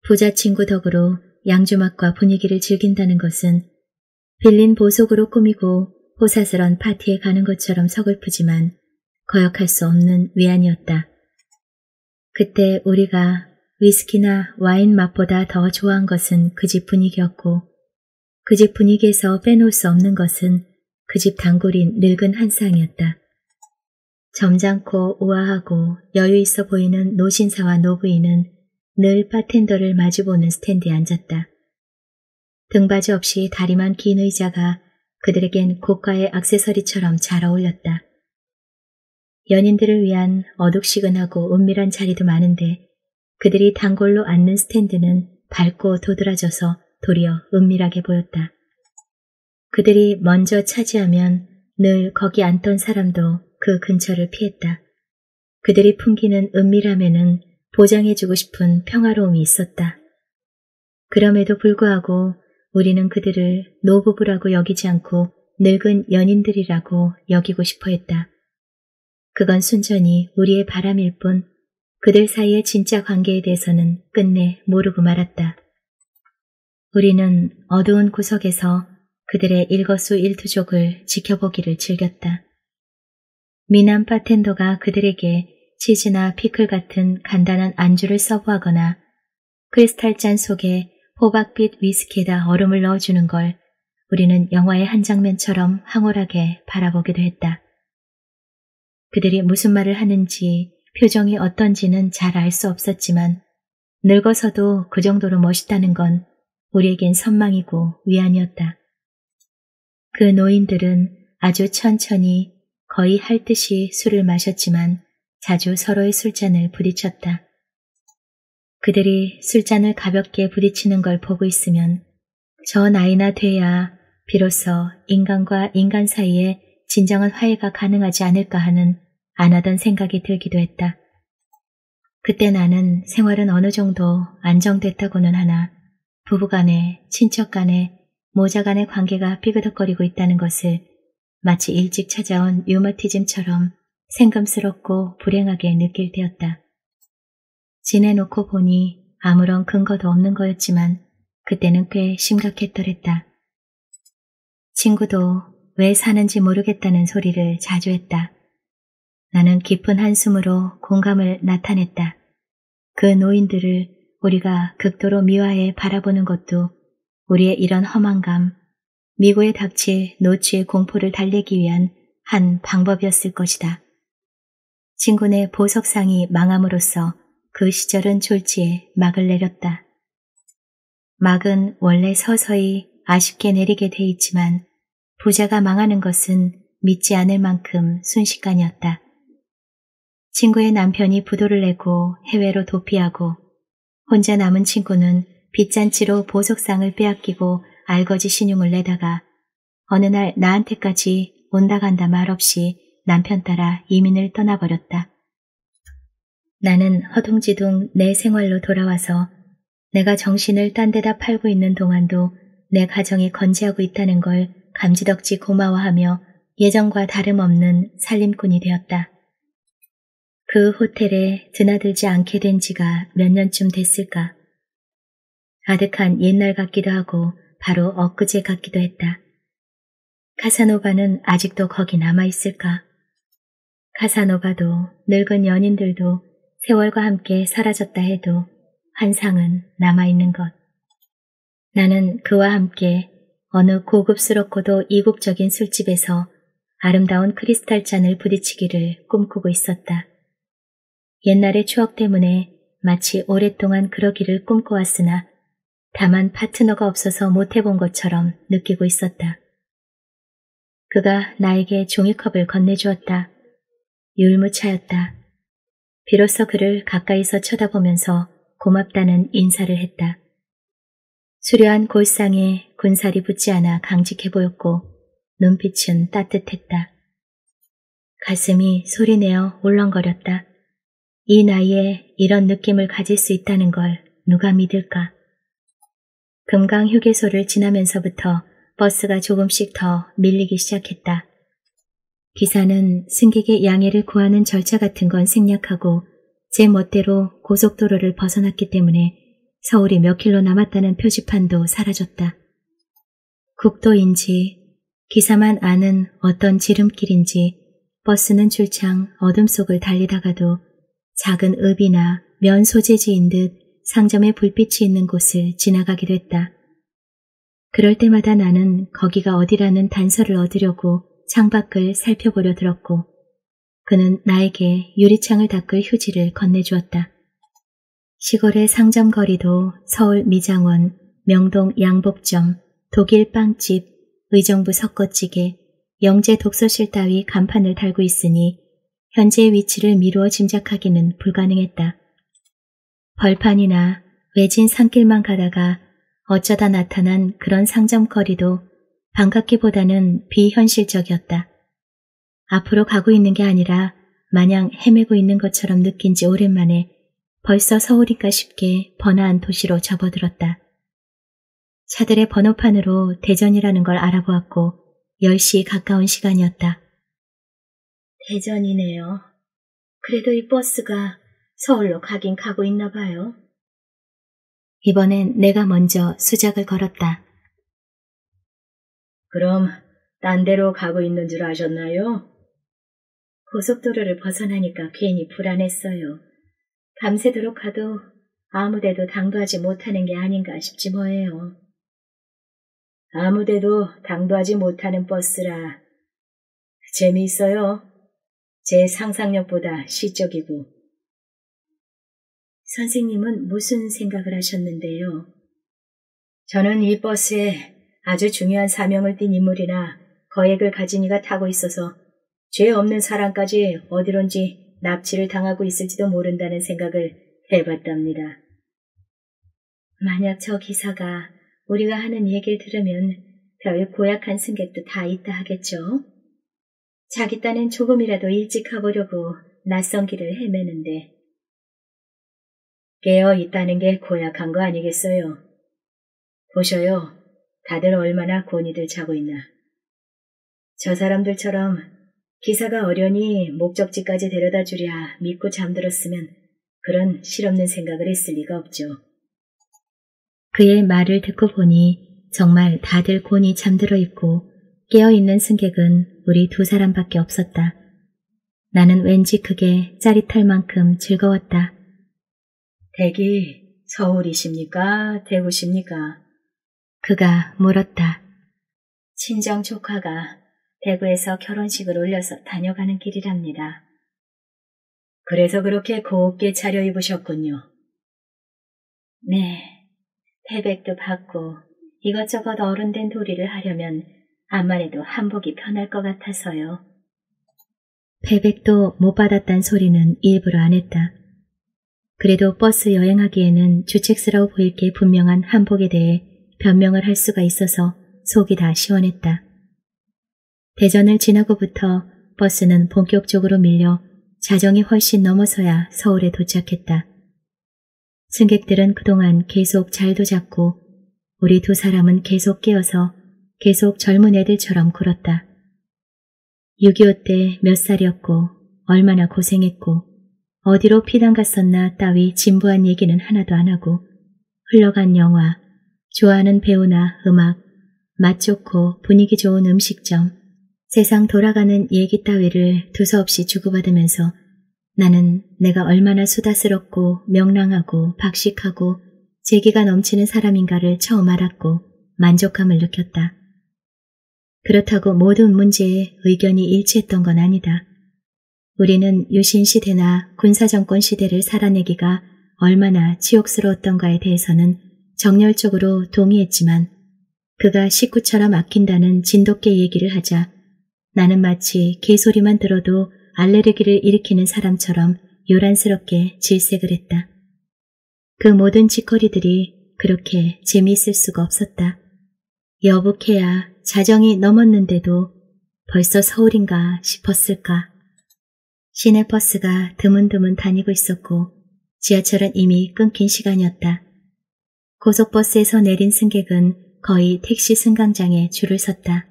[SPEAKER 1] 부자 친구 덕으로 양주맛과 분위기를 즐긴다는 것은 빌린 보석으로 꾸미고 호사스런 파티에 가는 것처럼 서글프지만 거역할 수 없는 위안이었다. 그때 우리가 위스키나 와인 맛보다 더 좋아한 것은 그 집 분위기였고 그 집 분위기에서 빼놓을 수 없는 것은 그 집 단골인 늙은 한상이었다. 점잖고 우아하고 여유 있어 보이는 노신사와 노부인은 늘 바텐더를 마주보는 스탠드에 앉았다. 등받이 없이 다리만 긴 의자가 그들에겐 고가의 악세서리처럼 잘 어울렸다. 연인들을 위한 어둑시근하고 은밀한 자리도 많은데 그들이 단골로 앉는 스탠드는 밝고 도드라져서 도리어 은밀하게 보였다. 그들이 먼저 차지하면 늘 거기 앉던 사람도 그 근처를 피했다. 그들이 풍기는 은밀함에는 보장해주고 싶은 평화로움이 있었다. 그럼에도 불구하고 우리는 그들을 노부부라고 여기지 않고 늙은 연인들이라고 여기고 싶어 했다. 그건 순전히 우리의 바람일 뿐 그들 사이의 진짜 관계에 대해서는 끝내 모르고 말았다. 우리는 어두운 구석에서 그들의 일거수 일투족을 지켜보기를 즐겼다. 미남 바텐더가 그들에게 치즈나 피클 같은 간단한 안주를 서브하거나 크리스탈 잔 속에 호박빛 위스키에다 얼음을 넣어주는 걸 우리는 영화의 한 장면처럼 황홀하게 바라보기도 했다. 그들이 무슨 말을 하는지 표정이 어떤지는 잘 알 수 없었지만 늙어서도 그 정도로 멋있다는 건 우리에겐 선망이고 위안이었다. 그 노인들은 아주 천천히 거의 할 듯이 술을 마셨지만 자주 서로의 술잔을 부딪혔다. 그들이 술잔을 가볍게 부딪히는 걸 보고 있으면 저 나이나 돼야 비로소 인간과 인간 사이에 진정한 화해가 가능하지 않을까 하는 안 하던 생각이 들기도 했다. 그때 나는 생활은 어느 정도 안정됐다고는 하나 부부간에 친척간에 모자간의 관계가 삐그덕거리고 있다는 것을 마치 일찍 찾아온 류마티즘처럼 생금스럽고 불행하게 느낄 때였다. 지내놓고 보니 아무런 근거도 없는 거였지만 그때는 꽤 심각했더랬다. 친구도 왜 사는지 모르겠다는 소리를 자주 했다. 나는 깊은 한숨으로 공감을 나타냈다. 그 노인들을 우리가 극도로 미화해 바라보는 것도 우리의 이런 험한 감, 미국에 닥칠 노치의 공포를 달래기 위한 한 방법이었을 것이다. 친구네 보석상이 망함으로써 그 시절은 졸지에 막을 내렸다. 막은 원래 서서히 아쉽게 내리게 돼 있지만 부자가 망하는 것은 믿지 않을 만큼 순식간이었다. 친구의 남편이 부도를 내고 해외로 도피하고 혼자 남은 친구는 빚잔치로 보석상을 빼앗기고 알거지 신용을 내다가 어느 날 나한테까지 온다 간다 말없이 남편 따라 이민을 떠나버렸다. 나는 허둥지둥 내 생활로 돌아와서 내가 정신을 딴 데다 팔고 있는 동안도 내 가정이 건재하고 있다는 걸 감지덕지 고마워하며 예전과 다름없는 살림꾼이 되었다. 그 호텔에 드나들지 않게 된 지가 몇 년쯤 됐을까. 아득한 옛날 같기도 하고 바로 엊그제 같기도 했다. 카사노바는 아직도 거기 남아있을까? 카사노바도 늙은 연인들도 세월과 함께 사라졌다 해도 환상은 남아있는 것. 나는 그와 함께 어느 고급스럽고도 이국적인 술집에서 아름다운 크리스탈 잔을 부딪히기를 꿈꾸고 있었다. 옛날의 추억 때문에 마치 오랫동안 그러기를 꿈꿔왔으나 다만 파트너가 없어서 못해본 것처럼 느끼고 있었다. 그가 나에게 종이컵을 건네주었다. 율무차였다. 비로소 그를 가까이서 쳐다보면서 고맙다는 인사를 했다. 수려한 골상에 군살이 붙지 않아 강직해 보였고 눈빛은 따뜻했다. 가슴이 소리내어 울렁거렸다. 이 나이에 이런 느낌을 가질 수 있다는 걸 누가 믿을까? 금강 휴게소를 지나면서부터 버스가 조금씩 더 밀리기 시작했다. 기사는 승객의 양해를 구하는 절차 같은 건 생략하고 제 멋대로 고속도로를 벗어났기 때문에 서울이 몇 킬로 남았다는 표지판도 사라졌다. 국도인지 기사만 아는 어떤 지름길인지 버스는 줄창 어둠 속을 달리다가도 작은 읍이나 면 소재지인 듯 상점에 불빛이 있는 곳을 지나가기도 했다. 그럴 때마다 나는 거기가 어디라는 단서를 얻으려고 창밖을 살펴보려 들었고 그는 나에게 유리창을 닦을 휴지를 건네주었다. 시골의 상점 거리도 서울 미장원, 명동 양복점, 독일 빵집, 의정부 석거찌개, 영재 독서실 따위 간판을 달고 있으니 현재의 위치를 미루어 짐작하기는 불가능했다. 벌판이나 외진 산길만 가다가 어쩌다 나타난 그런 상점거리도 반갑기보다는 비현실적이었다. 앞으로 가고 있는 게 아니라 마냥 헤매고 있는 것처럼 느낀 지 오랜만에 벌써 서울인가 싶게 번화한 도시로 접어들었다. 차들의 번호판으로 대전이라는 걸 알아보았고 10시 가까운 시간이었다. 대전이네요. 그래도 이 버스가 서울로 가긴 가고 있나 봐요. 이번엔 내가 먼저 수작을 걸었다.
[SPEAKER 2] 그럼 딴 데로 가고 있는 줄 아셨나요?
[SPEAKER 1] 고속도로를 벗어나니까 괜히 불안했어요. 밤새도록 가도 아무데도 당도하지 못하는 게 아닌가 싶지 뭐예요.
[SPEAKER 2] 아무데도 당도하지 못하는 버스라 재미있어요. 제 상상력보다 시적이고.
[SPEAKER 1] 선생님은 무슨 생각을 하셨는데요?
[SPEAKER 2] 저는 이 버스에 아주 중요한 사명을 띤 인물이나 거액을 가진 이가 타고 있어서 죄 없는 사람까지 어디론지 납치를 당하고 있을지도 모른다는 생각을 해봤답니다. 만약 저 기사가 우리가 하는 얘기를 들으면 별 고약한 승객도 다 있다 하겠죠? 자기 딴엔 조금이라도 일찍 가보려고 낯선 길을 헤매는데 깨어 있다는 게 고약한 거 아니겠어요? 보셔요. 다들 얼마나 곤이들 자고 있나. 저 사람들처럼 기사가 어련히 목적지까지 데려다 주랴 믿고 잠들었으면 그런 실없는 생각을 했을 리가 없죠.
[SPEAKER 1] 그의 말을 듣고 보니 정말 다들 곤히 잠들어 있고 깨어있는 승객은 우리 두 사람밖에 없었다. 나는 왠지 그게 짜릿할 만큼 즐거웠다.
[SPEAKER 2] 댁이 서울이십니까? 대구십니까?
[SPEAKER 1] 그가 물었다.
[SPEAKER 2] 친정 조카가 대구에서 결혼식을 올려서 다녀가는 길이랍니다. 그래서 그렇게 곱게 차려입으셨군요. 네, 태백도 받고 이것저것 어른된 도리를 하려면 해도 한복이 편할 것 같아서요.
[SPEAKER 1] 패백도 못 받았단 소리는 일부러 안 했다. 그래도 버스 여행하기에는 주책스러워 보일 게 분명한 한복에 대해 변명을 할 수가 있어서 속이 다 시원했다. 대전을 지나고부터 버스는 본격적으로 밀려 자정이 훨씬 넘어서야 서울에 도착했다. 승객들은 그동안 계속 잘도 잤고 우리 두 사람은 계속 깨어서 계속 젊은 애들처럼 굴었다. 6.25 때 몇 살이었고 얼마나 고생했고 어디로 피난 갔었나 따위 진부한 얘기는 하나도 안 하고 흘러간 영화, 좋아하는 배우나 음악, 맛 좋고 분위기 좋은 음식점, 세상 돌아가는 얘기 따위를 두서없이 주고받으면서 나는 내가 얼마나 수다스럽고 명랑하고 박식하고 재기가 넘치는 사람인가를 처음 알았고 만족감을 느꼈다. 그렇다고 모든 문제에 의견이 일치했던 건 아니다. 우리는 유신 시대나 군사정권 시대를 살아내기가 얼마나 치욕스러웠던가에 대해서는 정열적으로 동의했지만 그가 식구처럼 아낀다는 진돗개 얘기를 하자 나는 마치 개소리만 들어도 알레르기를 일으키는 사람처럼 요란스럽게 질색을 했다. 그 모든 짓거리들이 그렇게 재미있을 수가 없었다. 여북해야 자정이 넘었는데도 벌써 서울인가 싶었을까. 시내 버스가 드문드문 다니고 있었고 지하철은 이미 끊긴 시간이었다. 고속버스에서 내린 승객은 거의 택시 승강장에 줄을 섰다.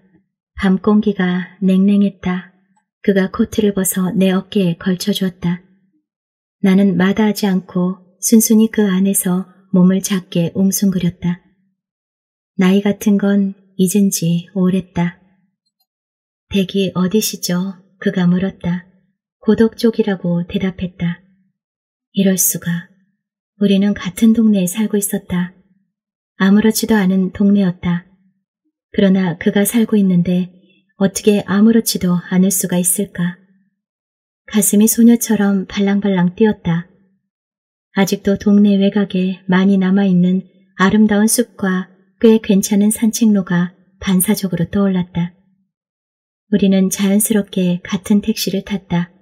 [SPEAKER 1] 밤 공기가 냉랭했다. 그가 코트를 벗어 내 어깨에 걸쳐주었다. 나는 마다하지 않고 순순히 그 안에서 몸을 작게 웅숭그렸다. 나이 같은 건 잊은 지 오랬다. 댁이 어디시죠? 그가 물었다. 고덕 쪽이라고 대답했다. 이럴 수가. 우리는 같은 동네에 살고 있었다. 아무렇지도 않은 동네였다. 그러나 그가 살고 있는데 어떻게 아무렇지도 않을 수가 있을까? 가슴이 소녀처럼 발랑발랑 뛰었다. 아직도 동네 외곽에 많이 남아있는 아름다운 숲과 꽤 괜찮은 산책로가 반사적으로 떠올랐다. 우리는 자연스럽게 같은 택시를 탔다.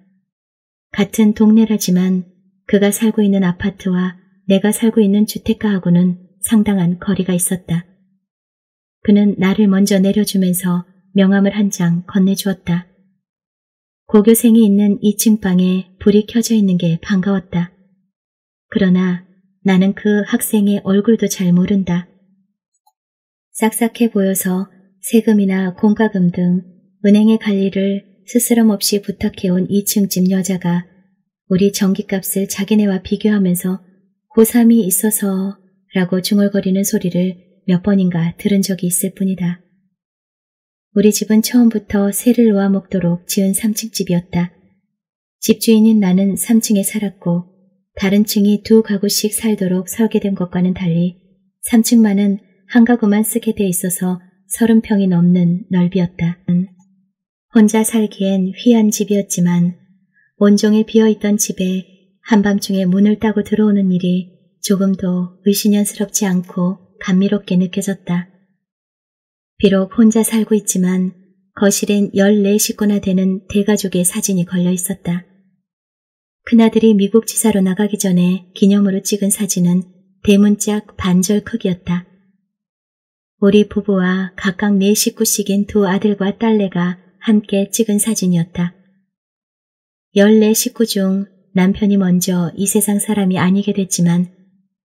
[SPEAKER 1] 같은 동네라지만 그가 살고 있는 아파트와 내가 살고 있는 주택가하고는 상당한 거리가 있었다. 그는 나를 먼저 내려주면서 명함을 한 장 건네주었다. 고교생이 있는 2층 방에 불이 켜져 있는 게 반가웠다. 그러나 나는 그 학생의 얼굴도 잘 모른다. 싹싹해 보여서 세금이나 공과금 등 은행의 관리를 스스럼 없이 부탁해온 2층 집 여자가 우리 전기값을 자기네와 비교하면서 고3이 있어서 라고 중얼거리는 소리를 몇 번인가 들은 적이 있을 뿐이다. 우리 집은 처음부터 새를 놓아먹도록 지은 3층 집이었다. 집주인인 나는 3층에 살았고 다른 층이 두 가구씩 살도록 설계된 것과는 달리 3층만은 한 가구만 쓰게 돼 있어서 30평이 넘는 넓이었다. 혼자 살기엔 휘한 집이었지만 온종일 비어있던 집에 한밤중에 문을 따고 들어오는 일이 조금도 의심연스럽지 않고 감미롭게 느껴졌다. 비록 혼자 살고 있지만 거실엔 14식구나 되는 대가족의 사진이 걸려 있었다. 큰아들이 미국 지사로 나가기 전에 기념으로 찍은 사진은 대문짝 반절 크기였다. 우리 부부와 각각 네 식구씩인 두 아들과 딸내가 함께 찍은 사진이었다. 14 식구 중 남편이 먼저 이 세상 사람이 아니게 됐지만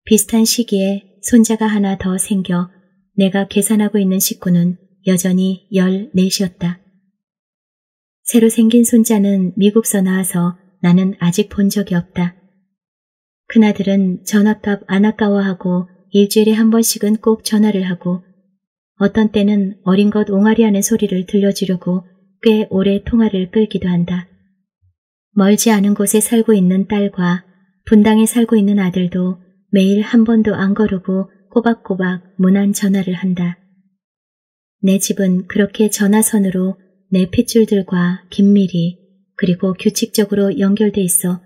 [SPEAKER 1] 비슷한 시기에 손자가 하나 더 생겨 내가 계산하고 있는 식구는 여전히 14이었다. 새로 생긴 손자는 미국서 나와서 나는 아직 본 적이 없다. 큰아들은 전화값 안 아까워하고 일주일에 한 번씩은 꼭 전화를 하고 어떤 때는 어린 것 옹알이 하는 소리를 들려주려고 꽤 오래 통화를 끌기도 한다. 멀지 않은 곳에 살고 있는 딸과 분당에 살고 있는 아들도 매일 한 번도 안 거르고 꼬박꼬박 무난 전화를 한다. 내 집은 그렇게 전화선으로 내 핏줄들과 긴밀히 그리고 규칙적으로 연결돼 있어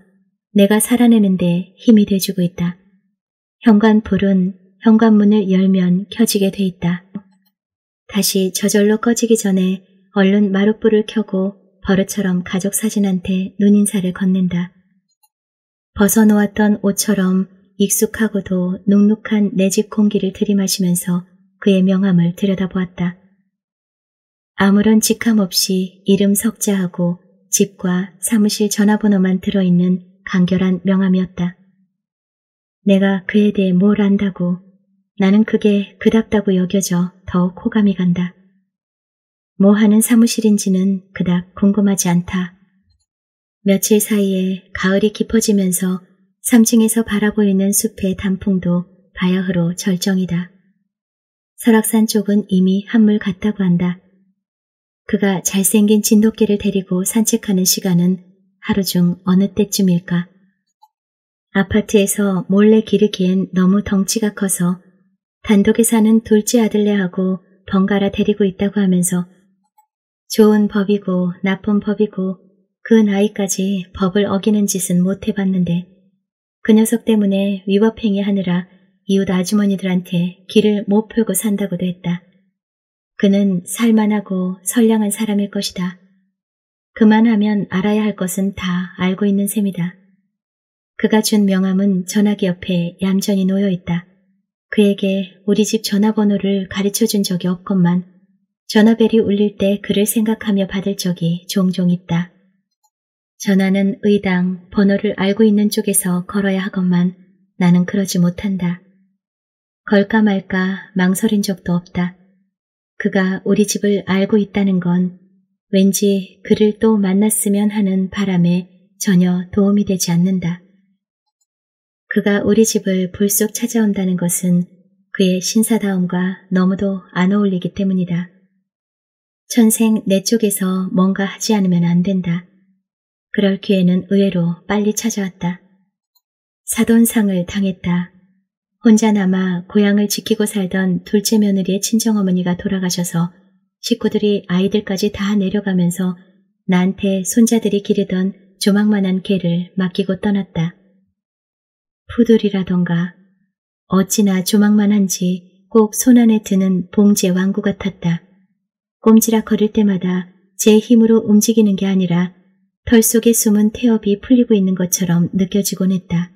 [SPEAKER 1] 내가 살아내는데 힘이 돼주고 있다. 현관불은 현관문을 열면 켜지게 돼 있다. 다시 저절로 꺼지기 전에 얼른 마룻불을 켜고 버릇처럼 가족 사진한테 눈인사를 건넨다. 벗어놓았던 옷처럼 익숙하고도 눅눅한 내 집 공기를 들이마시면서 그의 명함을 들여다보았다. 아무런 직함 없이 이름 석자하고 집과 사무실 전화번호만 들어있는 간결한 명함이었다. 내가 그에 대해 뭘 안다고 나는 그게 그답다고 여겨져 더욱 호감이 간다. 뭐 하는 사무실인지는 그닥 궁금하지 않다. 며칠 사이에 가을이 깊어지면서 3층에서 바라보이는 숲의 단풍도 바야흐로 절정이다. 설악산 쪽은 이미 한물 같다고 한다. 그가 잘생긴 진돗개를 데리고 산책하는 시간은 하루 중 어느 때쯤일까? 아파트에서 몰래 기르기엔 너무 덩치가 커서 단독에 사는 둘째 아들네하고 번갈아 데리고 있다고 하면서 좋은 법이고 나쁜 법이고 그 나이까지 법을 어기는 짓은 못 해봤는데 그 녀석 때문에 위법행위 하느라 이웃 아주머니들한테 길을 못 풀고 산다고도 했다. 그는 살만하고 선량한 사람일 것이다. 그만하면 알아야 할 것은 다 알고 있는 셈이다. 그가 준 명함은 전화기 옆에 얌전히 놓여 있다. 그에게 우리 집 전화번호를 가르쳐 준 적이 없건만 전화벨이 울릴 때 그를 생각하며 받을 적이 종종 있다. 전화는 의당 번호를 알고 있는 쪽에서 걸어야 하건만 나는 그러지 못한다. 걸까 말까 망설인 적도 없다. 그가 우리 집을 알고 있다는 건 왠지 그를 또 만났으면 하는 바람에 전혀 도움이 되지 않는다. 그가 우리 집을 불쑥 찾아온다는 것은 그의 신사다움과 너무도 안 어울리기 때문이다. 천생 내 쪽에서 뭔가 하지 않으면 안 된다. 그럴 기회는 의외로 빨리 찾아왔다. 사돈상을 당했다. 혼자 남아 고향을 지키고 살던 둘째 며느리의 친정어머니가 돌아가셔서 식구들이 아이들까지 다 내려가면서 나한테 손자들이 기르던 조망만한 개를 맡기고 떠났다. 푸들이라던가 어찌나 조망만한지 꼭 손안에 드는 봉제 왕구 같았다. 꼼지락 거릴 때마다 제 힘으로 움직이는 게 아니라 털 속에 숨은 태엽이 풀리고 있는 것처럼 느껴지곤 했다.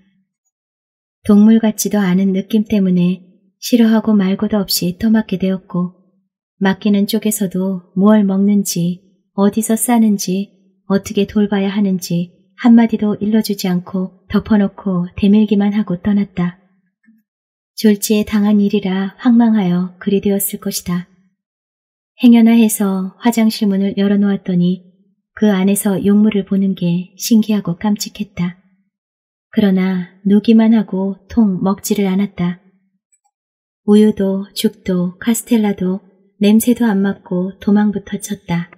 [SPEAKER 1] 동물 같지도 않은 느낌 때문에 싫어하고 말고도 없이 떠맡게 되었고 맡기는 쪽에서도 뭘 먹는지 어디서 싸는지 어떻게 돌봐야 하는지 한마디도 일러주지 않고 덮어놓고 대밀기만 하고 떠났다. 졸지에 당한 일이라 황망하여 그리 되었을 것이다. 행여나 해서 화장실 문을 열어놓았더니 그 안에서 용물을 보는 게 신기하고 깜찍했다. 그러나 누기만 하고 통 먹지를 않았다. 우유도 죽도 카스텔라도 냄새도 안 맡고 도망부터 쳤다.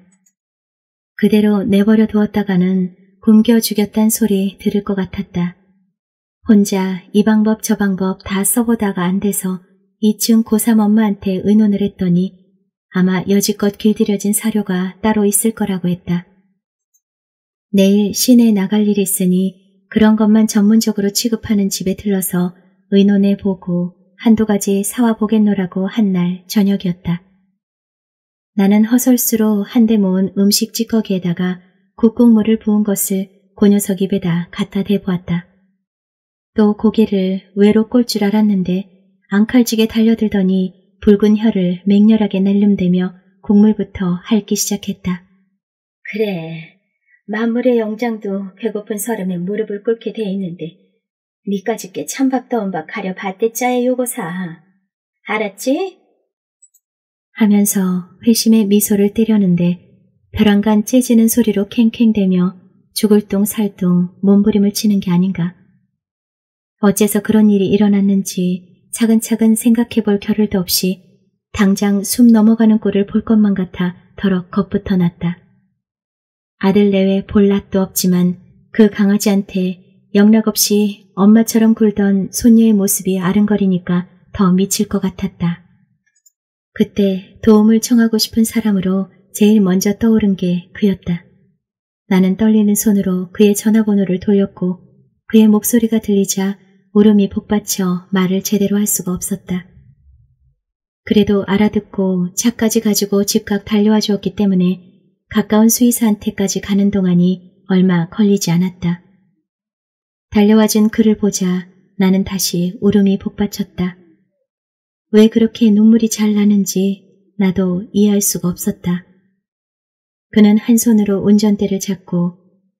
[SPEAKER 1] 그대로 내버려 두었다가는 굶겨 죽였단 소리 들을 것 같았다. 혼자 이 방법 저 방법 다 써보다가 안 돼서 2층 고3 엄마한테 의논을 했더니 아마 여지껏 길들여진 사료가 따로 있을 거라고 했다. 내일 시내 나갈 일이 있으니 그런 것만 전문적으로 취급하는 집에 들러서 의논해 보고 한두 가지 사와 보겠노라고 한 날 저녁이었다. 나는 허설수로 한데 모은 음식 찌꺼기에다가 국국물을 부은 것을 고 녀석 입에다 갖다 대보았다. 또 고개를 외로 꼴 줄 알았는데 앙칼지게 달려들더니 붉은 혀를 맹렬하게 날름대며 국물부터 핥기 시작했다.
[SPEAKER 2] 그래, 만물의 영장도 배고픈 서름에 무릎을 꿇게 돼 있는데 니까지 게 찬밥 더운 밥 가려 밭대짜에 요거사. 알았지?
[SPEAKER 1] 하면서 회심의 미소를 때려는데 벼랑간 째지는 소리로 캥캥대며 죽을 똥 살똥 몸부림을 치는 게 아닌가. 어째서 그런 일이 일어났는지 차근차근 생각해 볼 겨를도 없이 당장 숨 넘어가는 꼴을 볼 것만 같아 더럭 겁부터 났다. 아들 내외 볼 낯도 없지만 그 강아지한테 영락없이 엄마처럼 굴던 손녀의 모습이 아른거리니까 더 미칠 것 같았다. 그때 도움을 청하고 싶은 사람으로 제일 먼저 떠오른 게 그였다. 나는 떨리는 손으로 그의 전화번호를 돌렸고 그의 목소리가 들리자 울음이 복받쳐 말을 제대로 할 수가 없었다. 그래도 알아듣고 차까지 가지고 집각 달려와 주었기 때문에 가까운 수의사한테까지 가는 동안이 얼마 걸리지 않았다. 달려와 준 그를 보자 나는 다시 울음이 복받쳤다. 왜 그렇게 눈물이 잘 나는지 나도 이해할 수가 없었다. 그는 한 손으로 운전대를 잡고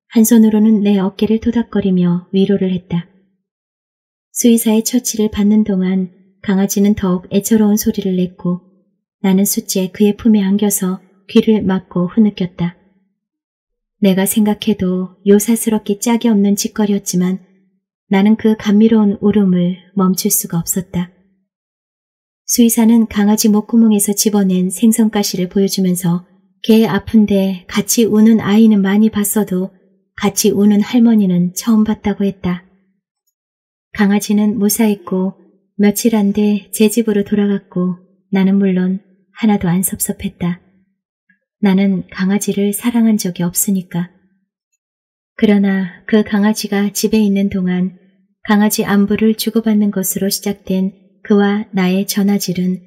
[SPEAKER 1] 한 손으로는 내 어깨를 토닥거리며 위로를 했다. 수의사의 처치를 받는 동안 강아지는 더욱 애처로운 소리를 냈고 나는 숫째 그의 품에 안겨서 귀를 막고 흐느꼈다. 내가 생각해도 요사스럽게 짝이 없는 짓거리였지만 나는 그 감미로운 울음을 멈출 수가 없었다. 수의사는 강아지 목구멍에서 집어낸 생선가시를 보여주면서 개 아픈데 같이 우는 아이는 많이 봤어도 같이 우는 할머니는 처음 봤다고 했다. 강아지는 무사했고 며칠 안 돼 제 집으로 돌아갔고 나는 물론 하나도 안 섭섭했다. 나는 강아지를 사랑한 적이 없으니까. 그러나 그 강아지가 집에 있는 동안 강아지 안부를 주고받는 것으로 시작된 그와 나의 전화질은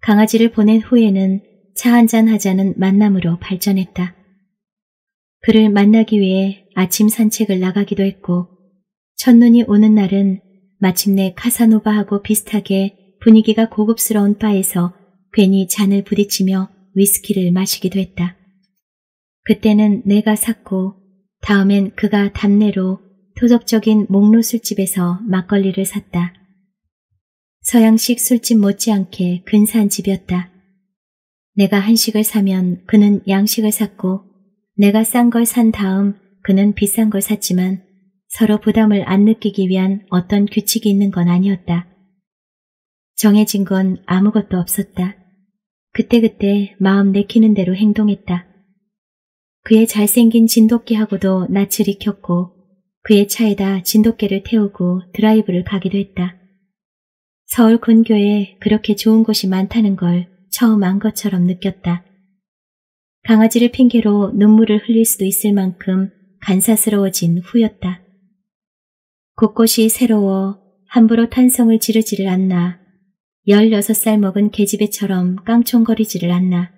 [SPEAKER 1] 강아지를 보낸 후에는 차 한잔 하자는 만남으로 발전했다. 그를 만나기 위해 아침 산책을 나가기도 했고 첫눈이 오는 날은 마침내 카사노바하고 비슷하게 분위기가 고급스러운 바에서 괜히 잔을 부딪히며 위스키를 마시기도 했다. 그때는 내가 샀고 다음엔 그가 답내로 토속적인 목로 술집에서 막걸리를 샀다. 서양식 술집 못지않게 근사한 집이었다. 내가 한식을 사면 그는 양식을 샀고 내가 싼 걸 산 다음 그는 비싼 걸 샀지만 서로 부담을 안 느끼기 위한 어떤 규칙이 있는 건 아니었다. 정해진 건 아무것도 없었다. 그때그때 마음 내키는 대로 행동했다. 그의 잘생긴 진돗개하고도 낯을 익혔고 그의 차에다 진돗개를 태우고 드라이브를 가기도 했다. 서울 근교에 그렇게 좋은 곳이 많다는 걸 처음 안 것처럼 느꼈다. 강아지를 핑계로 눈물을 흘릴 수도 있을 만큼 간사스러워진 후였다. 곳곳이 새로워 함부로 탄성을 지르지를 않나 16살 먹은 계집애처럼 깡총거리지를 않나.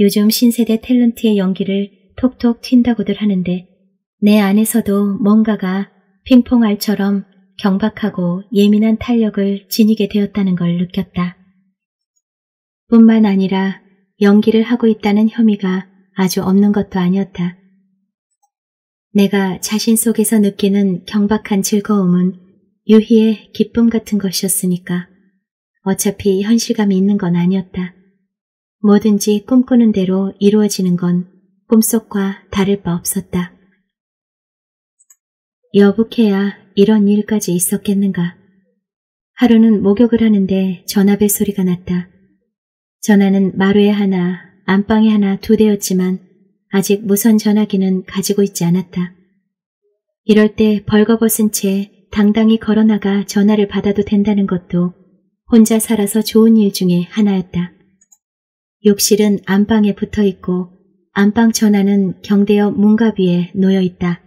[SPEAKER 1] 요즘 신세대 탤런트의 연기를 톡톡 튄다고들 하는데 내 안에서도 뭔가가 핑퐁알처럼 경박하고 예민한 탄력을 지니게 되었다는 걸 느꼈다. 뿐만 아니라 연기를 하고 있다는 혐의가 아주 없는 것도 아니었다. 내가 자신 속에서 느끼는 경박한 즐거움은 유희의 기쁨 같은 것이었으니까. 어차피 현실감이 있는 건 아니었다. 뭐든지 꿈꾸는 대로 이루어지는 건 꿈속과 다를 바 없었다. 여북해야 이런 일까지 있었겠는가. 하루는 목욕을 하는데 전화벨 소리가 났다. 전화는 마루에 하나, 안방에 하나 두 대였지만 아직 무선 전화기는 가지고 있지 않았다. 이럴 때 벌거벗은 채 당당히 걸어나가 전화를 받아도 된다는 것도 혼자 살아서 좋은 일 중에 하나였다. 욕실은 안방에 붙어 있고 안방 전화는 경대역 문갑 위에 놓여 있다.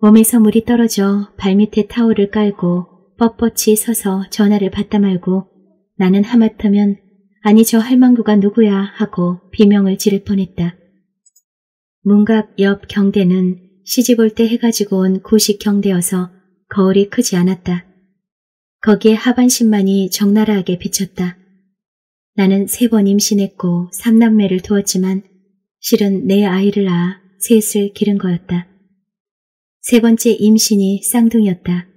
[SPEAKER 1] 몸에서 물이 떨어져 발밑에 타올을 깔고 뻣뻣이 서서 전화를 받다 말고 나는 하마터면 아니 저 할망구가 누구야 하고 비명을 지를 뻔했다. 문갑 옆 경대는 시집올 때 해가지고 온 구식 경대여서 거울이 크지 않았다. 거기에 하반신만이 적나라하게 비쳤다. 나는 세 번 임신했고 삼남매를 두었지만 실은 내 아이를 낳아 셋을 기른 거였다. 세 번째 임신이 쌍둥이였다.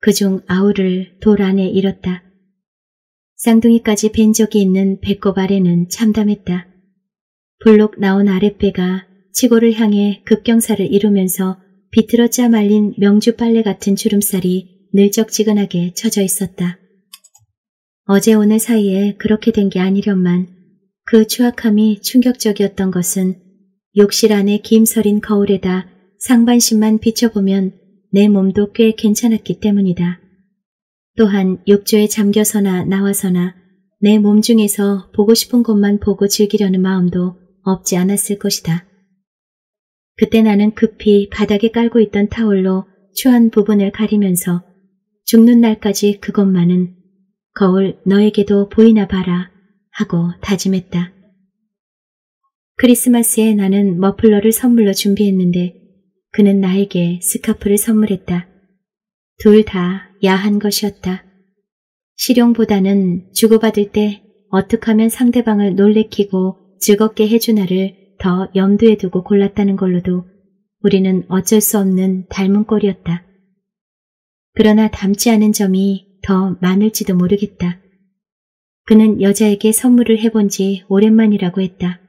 [SPEAKER 1] 그중 아우를 돌 안에 잃었다. 쌍둥이까지 뵌 적이 있는 배꼽 아래는 참담했다. 불록 나온 아랫배가 치고를 향해 급경사를 이루면서 비틀어 짜 말린 명주 빨래 같은 주름살이 늘적지근하게 쳐져 있었다. 어제 오늘 사이에 그렇게 된 게 아니련만 그 추악함이 충격적이었던 것은 욕실 안에 김서린 거울에다 상반신만 비춰보면 내 몸도 꽤 괜찮았기 때문이다. 또한 욕조에 잠겨서나 나와서나 내 몸 중에서 보고 싶은 곳만 보고 즐기려는 마음도 없지 않았을 것이다. 그때 나는 급히 바닥에 깔고 있던 타올로 추한 부분을 가리면서 죽는 날까지 그것만은 거울 너에게도 보이나 봐라 하고 다짐했다. 크리스마스에 나는 머플러를 선물로 준비했는데 그는 나에게 스카프를 선물했다. 둘 다 야한 것이었다. 실용보다는 주고받을 때 어떻게 하면 상대방을 놀래키고 즐겁게 해주나를 더 염두에 두고 골랐다는 걸로도 우리는 어쩔 수 없는 닮은 꼴이었다. 그러나 닮지 않은 점이 더 많을지도 모르겠다. 그는 여자에게 선물을 해본 지 오랜만이라고 했다.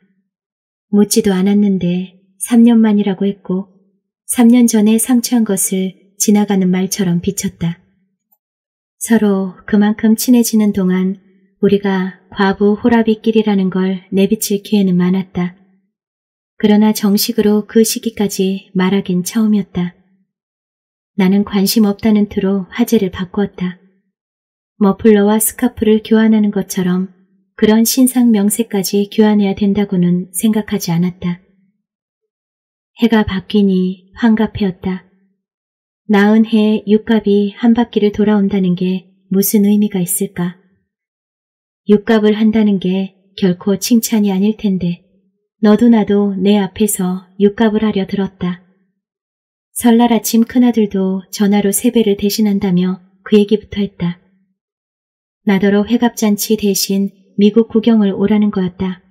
[SPEAKER 1] 묻지도 않았는데 3년 만이라고 했고 3년 전에 상처한 것을 지나가는 말처럼 비쳤다. 서로 그만큼 친해지는 동안 우리가 과부 호라비끼리라는 걸 내비칠 기회는 많았다. 그러나 정식으로 그 시기까지 말하긴 처음이었다. 나는 관심 없다는 투로 화제를 바꾸었다. 머플러와 스카프를 교환하는 것처럼 그런 신상 명세까지 교환해야 된다고는 생각하지 않았다. 해가 바뀌니 환갑해였다. 나은 해에 육갑이 한 바퀴를 돌아온다는 게 무슨 의미가 있을까? 육갑을 한다는 게 결코 칭찬이 아닐 텐데 너도 나도 내 앞에서 육갑을 하려 들었다. 설날 아침 큰아들도 전화로 세배를 대신한다며 그 얘기부터 했다. 나더러 회갑잔치 대신 미국 구경을 오라는 거였다.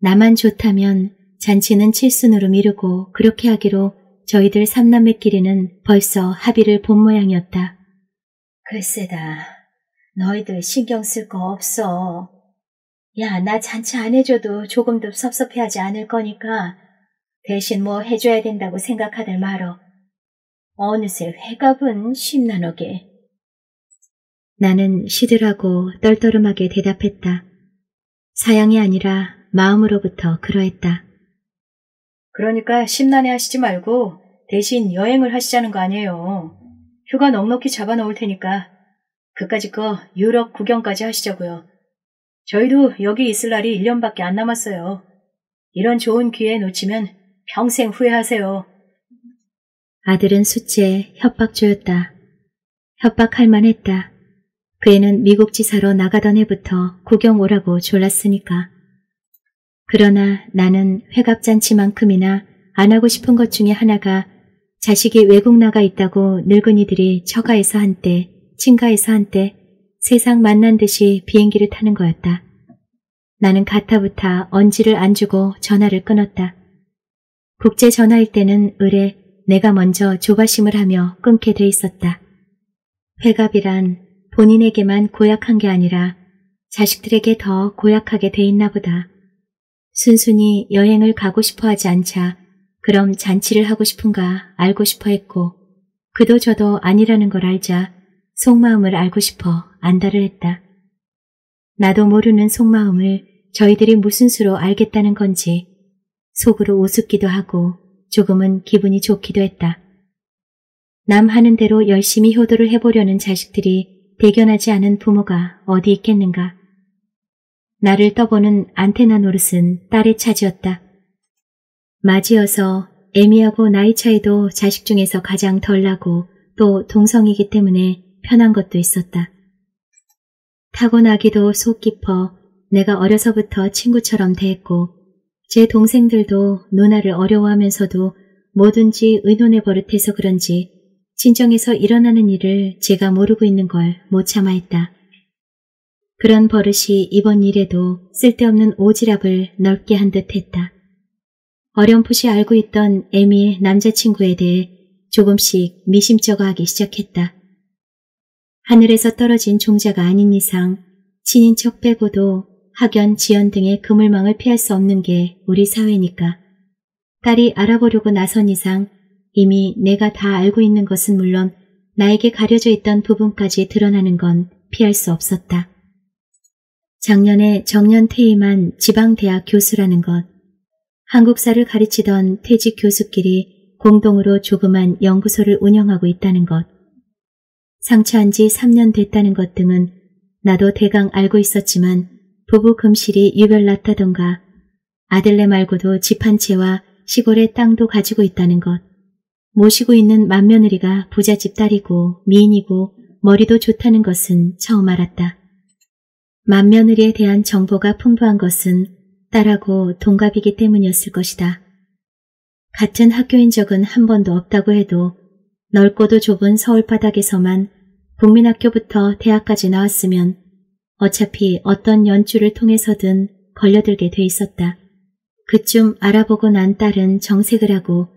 [SPEAKER 1] 나만 좋다면 잔치는 칠순으로 미루고 그렇게 하기로 저희들 삼남매끼리는 벌써 합의를 본 모양이었다.
[SPEAKER 2] 글쎄다. 너희들 신경 쓸 거 없어. 야, 나 잔치 안 해줘도 조금도 섭섭해하지 않을 거니까 대신 뭐 해줘야 된다고 생각하들 말어. 어느새 회갑은 심란하게.
[SPEAKER 1] 나는 시들하고 떨떠름하게 대답했다. 사양이 아니라 마음으로부터 그러했다.
[SPEAKER 2] 그러니까 심란해 하시지 말고 대신 여행을 하시자는 거 아니에요. 휴가 넉넉히 잡아놓을 테니까 그까짓 거 유럽 구경까지 하시자고요. 저희도 여기 있을 날이 1년밖에 안 남았어요. 이런 좋은 기회 놓치면 평생 후회하세요.
[SPEAKER 1] 아들은 숫제 협박조였다. 협박할 만했다. 그 애는 미국 지사로 나가던 해부터 구경 오라고 졸랐으니까. 그러나 나는 회갑잔치만큼이나 안 하고 싶은 것 중에 하나가 자식이 외국 나가 있다고 늙은이들이 처가에서 한때, 친가에서 한때 세상 만난 듯이 비행기를 타는 거였다. 나는 가타부타 언지를 안 주고 전화를 끊었다. 국제 전화일 때는 의뢰 내가 먼저 조바심을 하며 끊게 돼 있었다. 회갑이란 본인에게만 고약한 게 아니라 자식들에게 더 고약하게 돼 있나 보다. 순순히 여행을 가고 싶어 하지 않자 그럼 잔치를 하고 싶은가 알고 싶어 했고 그도 저도 아니라는 걸 알자 속마음을 알고 싶어 안달을 했다. 나도 모르는 속마음을 저희들이 무슨 수로 알겠다는 건지 속으로 우습기도 하고 조금은 기분이 좋기도 했다. 남 하는 대로 열심히 효도를 해보려는 자식들이 대견하지 않은 부모가 어디 있겠는가. 나를 떠보는 안테나 노릇은 딸의 차지였다. 맞이어서 애미하고 나이 차이도 자식 중에서 가장 덜 나고 또 동성이기 때문에 편한 것도 있었다. 타고나기도 속 깊어 내가 어려서부터 친구처럼 대했고 제 동생들도 누나를 어려워하면서도 뭐든지 의논해 버릇해서 그런지 친정에서 일어나는 일을 제가 모르고 있는 걸 못 참아했다. 그런 버릇이 이번 일에도 쓸데없는 오지랖을 넓게 한 듯 했다. 어렴풋이 알고 있던 에미의 남자친구에 대해 조금씩 미심쩍어 하기 시작했다. 하늘에서 떨어진 종자가 아닌 이상 친인척 빼고도 학연, 지연 등의 그물망을 피할 수 없는 게 우리 사회니까. 딸이 알아보려고 나선 이상 이미 내가 다 알고 있는 것은 물론 나에게 가려져 있던 부분까지 드러나는 건 피할 수 없었다. 작년에 정년 퇴임한 지방대학 교수라는 것, 한국사를 가르치던 퇴직 교수끼리 공동으로 조그만 연구소를 운영하고 있다는 것, 상처한 지 3년 됐다는 것 등은 나도 대강 알고 있었지만 부부 금실이 유별났다던가 아들네 말고도 집 한 채와 시골의 땅도 가지고 있다는 것, 모시고 있는 맏며느리가 부잣집 딸이고 미인이고 머리도 좋다는 것은 처음 알았다. 맏며느리에 대한 정보가 풍부한 것은 딸하고 동갑이기 때문이었을 것이다. 같은 학교인 적은 한 번도 없다고 해도 넓고도 좁은 서울 바닥에서만 국민학교부터 대학까지 나왔으면 어차피 어떤 연주를 통해서든 걸려들게 돼 있었다. 그쯤 알아보고 난 딸은 정색을 하고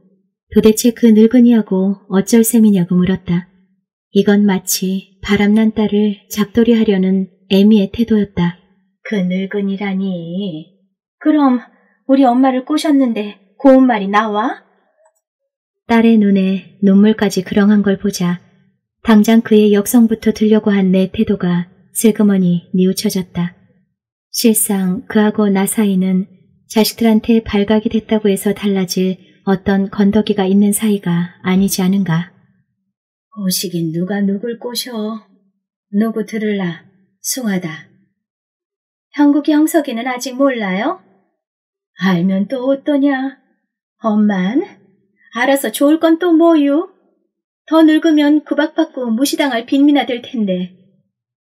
[SPEAKER 1] 도대체 그 늙은이하고 어쩔 셈이냐고 물었다. 이건 마치 바람난 딸을 잡돌이 하려는 애미의 태도였다.
[SPEAKER 2] 그 늙은이라니. 그럼 우리 엄마를 꼬셨는데 고운 말이 나와?
[SPEAKER 1] 딸의 눈에 눈물까지 그렁한 걸 보자 당장 그의 역성부터 들려고 한 내 태도가 슬그머니 뉘우쳐졌다. 실상 그하고 나 사이는 자식들한테 발각이 됐다고 해서 달라질 어떤 건더기가 있는 사이가 아니지 않은가.
[SPEAKER 2] 오시긴 누가 누굴 꼬셔. 누구 들을라. 숭하다. 형국이 형석이는 아직 몰라요? 알면 또 어떠냐? 엄만, 알아서 좋을 건 또 뭐유? 더 늙으면 구박받고 무시당할 빈민아 될 텐데.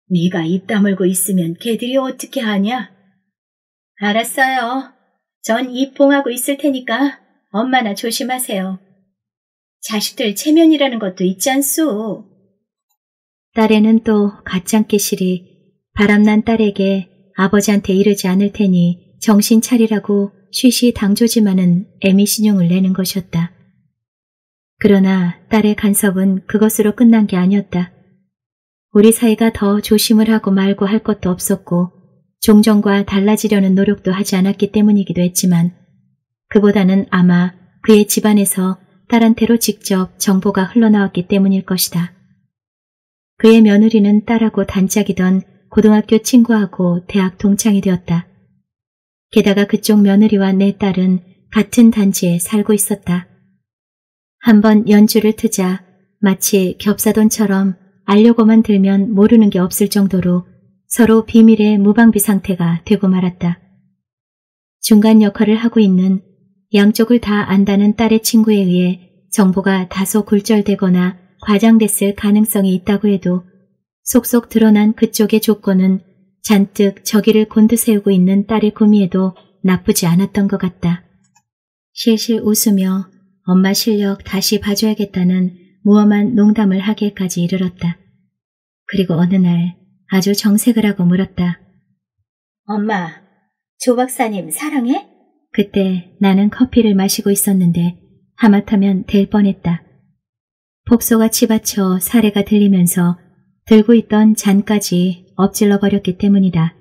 [SPEAKER 2] 네가 입 다물고 있으면 걔들이 어떻게 하냐? 알았어요. 전 입 봉하고 있을 테니까 엄마나 조심하세요. 자식들 체면이라는 것도 있지 않소.
[SPEAKER 1] 딸에는 또 가짱깨 실이 바람난 딸에게 아버지한테 이르지 않을 테니 정신 차리라고 쉬쉬 당조지만은 애미 신용을 내는 것이었다. 그러나 딸의 간섭은 그것으로 끝난 게 아니었다. 우리 사이가 더 조심을 하고 말고 할 것도 없었고 종전과 달라지려는 노력도 하지 않았기 때문이기도 했지만 그보다는 아마 그의 집안에서 딸한테로 직접 정보가 흘러나왔기 때문일 것이다. 그의 며느리는 딸하고 단짝이던 고등학교 친구하고 대학 동창이 되었다. 게다가 그쪽 며느리와 내 딸은 같은 단지에 살고 있었다. 한번 연주를 트자 마치 겹사돈처럼 알려고만 들면 모르는 게 없을 정도로 서로 비밀의 무방비 상태가 되고 말았다. 중간 역할을 하고 있는 양쪽을 다 안다는 딸의 친구에 의해 정보가 다소 굴절되거나 과장됐을 가능성이 있다고 해도 속속 드러난 그쪽의 조건은 잔뜩 저기를 곤두세우고 있는 딸의 구미에도 나쁘지 않았던 것 같다. 실실 웃으며 엄마 실력 다시 봐줘야겠다는 무엄한 농담을 하기까지 이르렀다. 그리고 어느 날 아주 정색을 하고 물었다.
[SPEAKER 2] 엄마, 조 박사님 사랑해?
[SPEAKER 1] 그때 나는 커피를 마시고 있었는데 하마터면 될 뻔했다. 복소가 치받쳐 사례가 들리면서 들고 있던 잔까지 엎질러 버렸기 때문이다.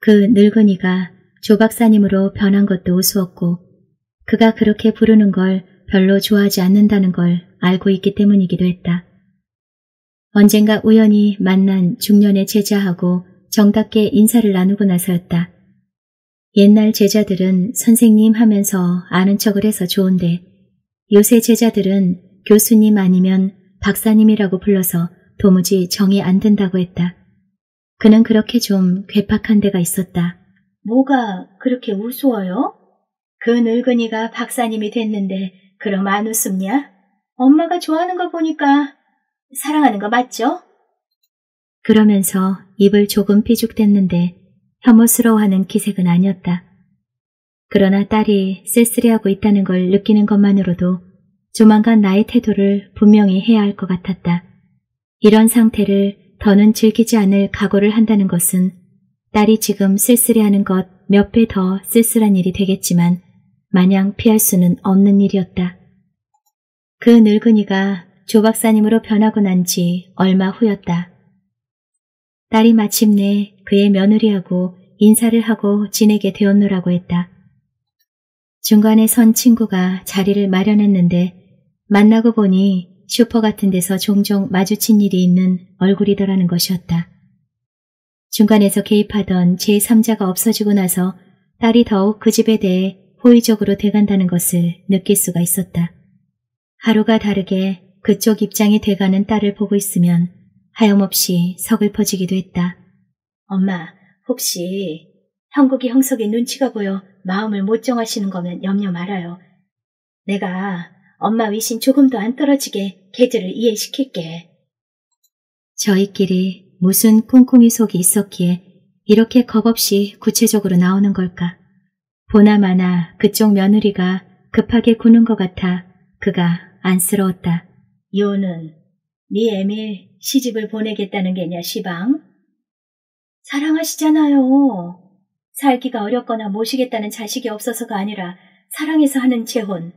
[SPEAKER 1] 그 늙은이가 조 박사님으로 변한 것도 우스웠고 그가 그렇게 부르는 걸 별로 좋아하지 않는다는 걸 알고 있기 때문이기도 했다. 언젠가 우연히 만난 중년의 제자하고 정답게 인사를 나누고 나서였다. 옛날 제자들은 선생님 하면서 아는 척을 해서 좋은데 요새 제자들은 교수님 아니면 박사님이라고 불러서 도무지 정이 안 든다고 했다. 그는 그렇게 좀 괴팍한 데가 있었다.
[SPEAKER 2] 뭐가 그렇게 우스워요? 그 늙은이가 박사님이 됐는데 그럼 안 웃습냐? 엄마가 좋아하는 거 보니까 사랑하는 거 맞죠?
[SPEAKER 1] 그러면서 입을 조금 삐죽댔는데 혐오스러워하는 기색은 아니었다. 그러나 딸이 쓸쓸해하고 있다는 걸 느끼는 것만으로도 조만간 나의 태도를 분명히 해야 할 것 같았다. 이런 상태를 더는 즐기지 않을 각오를 한다는 것은 딸이 지금 쓸쓸해하는 것 몇 배 더 쓸쓸한 일이 되겠지만 마냥 피할 수는 없는 일이었다. 그 늙은이가 조 박사님으로 변하고 난 지 얼마 후였다. 딸이 마침내 그의 며느리하고 인사를 하고 지내게 되었노라고 했다. 중간에 선 친구가 자리를 마련했는데 만나고 보니 슈퍼 같은 데서 종종 마주친 일이 있는 얼굴이더라는 것이었다. 중간에서 개입하던 제3자가 없어지고 나서 딸이 더욱 그 집에 대해 호의적으로 돼간다는 것을 느낄 수가 있었다. 하루가 다르게 그쪽 입장이 돼가는 딸을 보고 있으면 하염없이 서글퍼지기도 했다. 엄마, 혹시 형국이 형석이 눈치가 보여 마음을 못 정하시는 거면 염려 말아요. 내가 엄마 위신 조금도 안 떨어지게 걔들을 이해시킬게. 저희끼리 무슨 꿍꿍이 속이 있었기에 이렇게 겁없이 구체적으로 나오는 걸까? 보나마나 그쪽 며느리가 급하게 구는 것 같아 그가 안쓰러웠다. 요는 네 애미 시집을 보내겠다는 게냐 시방? 사랑하시잖아요. 살기가 어렵거나 모시겠다는 자식이 없어서가 아니라 사랑해서 하는 재혼.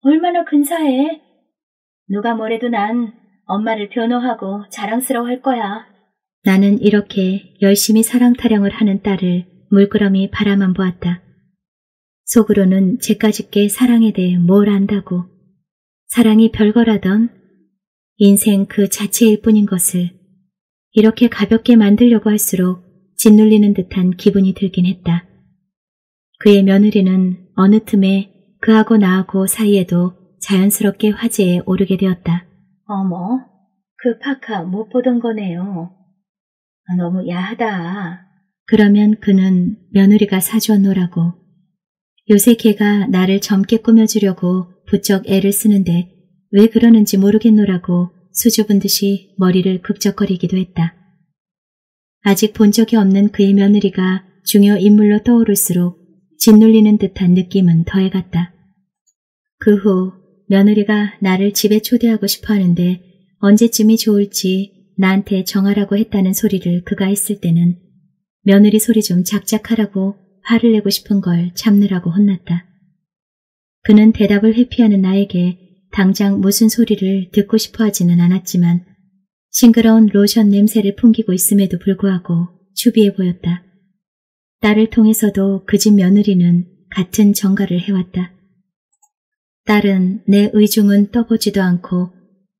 [SPEAKER 1] 얼마나 근사해. 누가 뭐래도 난 엄마를 변호하고 자랑스러워할 거야. 나는 이렇게 열심히 사랑 타령을 하는 딸을 물끄러미 바라만 보았다. 속으로는 제까짓게 사랑에 대해 뭘 안다고. 사랑이 별거라던 인생 그 자체일 뿐인 것을 이렇게 가볍게 만들려고 할수록 짓눌리는 듯한 기분이 들긴 했다. 그의 며느리는 어느 틈에 그하고 나하고 사이에도 자연스럽게 화제에 오르게 되었다. 어머, 그 파카 못 보던 거네요. 너무 야하다. 그러면 그는 며느리가 사주었노라고. 요새 걔가 나를 젊게 꾸며주려고 부쩍 애를 쓰는데 왜 그러는지 모르겠노라고 수줍은 듯이 머리를 극적거리기도 했다. 아직 본 적이 없는 그의 며느리가 중요 인물로 떠오를수록 짓눌리는 듯한 느낌은 더해갔다. 그 후 며느리가 나를 집에 초대하고 싶어 하는데 언제쯤이 좋을지 나한테 정하라고 했다는 소리를 그가 했을 때는 며느리 소리 좀 작작하라고 화를 내고 싶은 걸 참느라고 혼났다. 그는 대답을 회피하는 나에게 당장 무슨 소리를 듣고 싶어 하지는 않았지만 싱그러운 로션 냄새를 풍기고 있음에도 불구하고 추비해 보였다. 딸을 통해서도 그 집 며느리는 같은 정가를 해왔다. 딸은 내 의중은 떠보지도 않고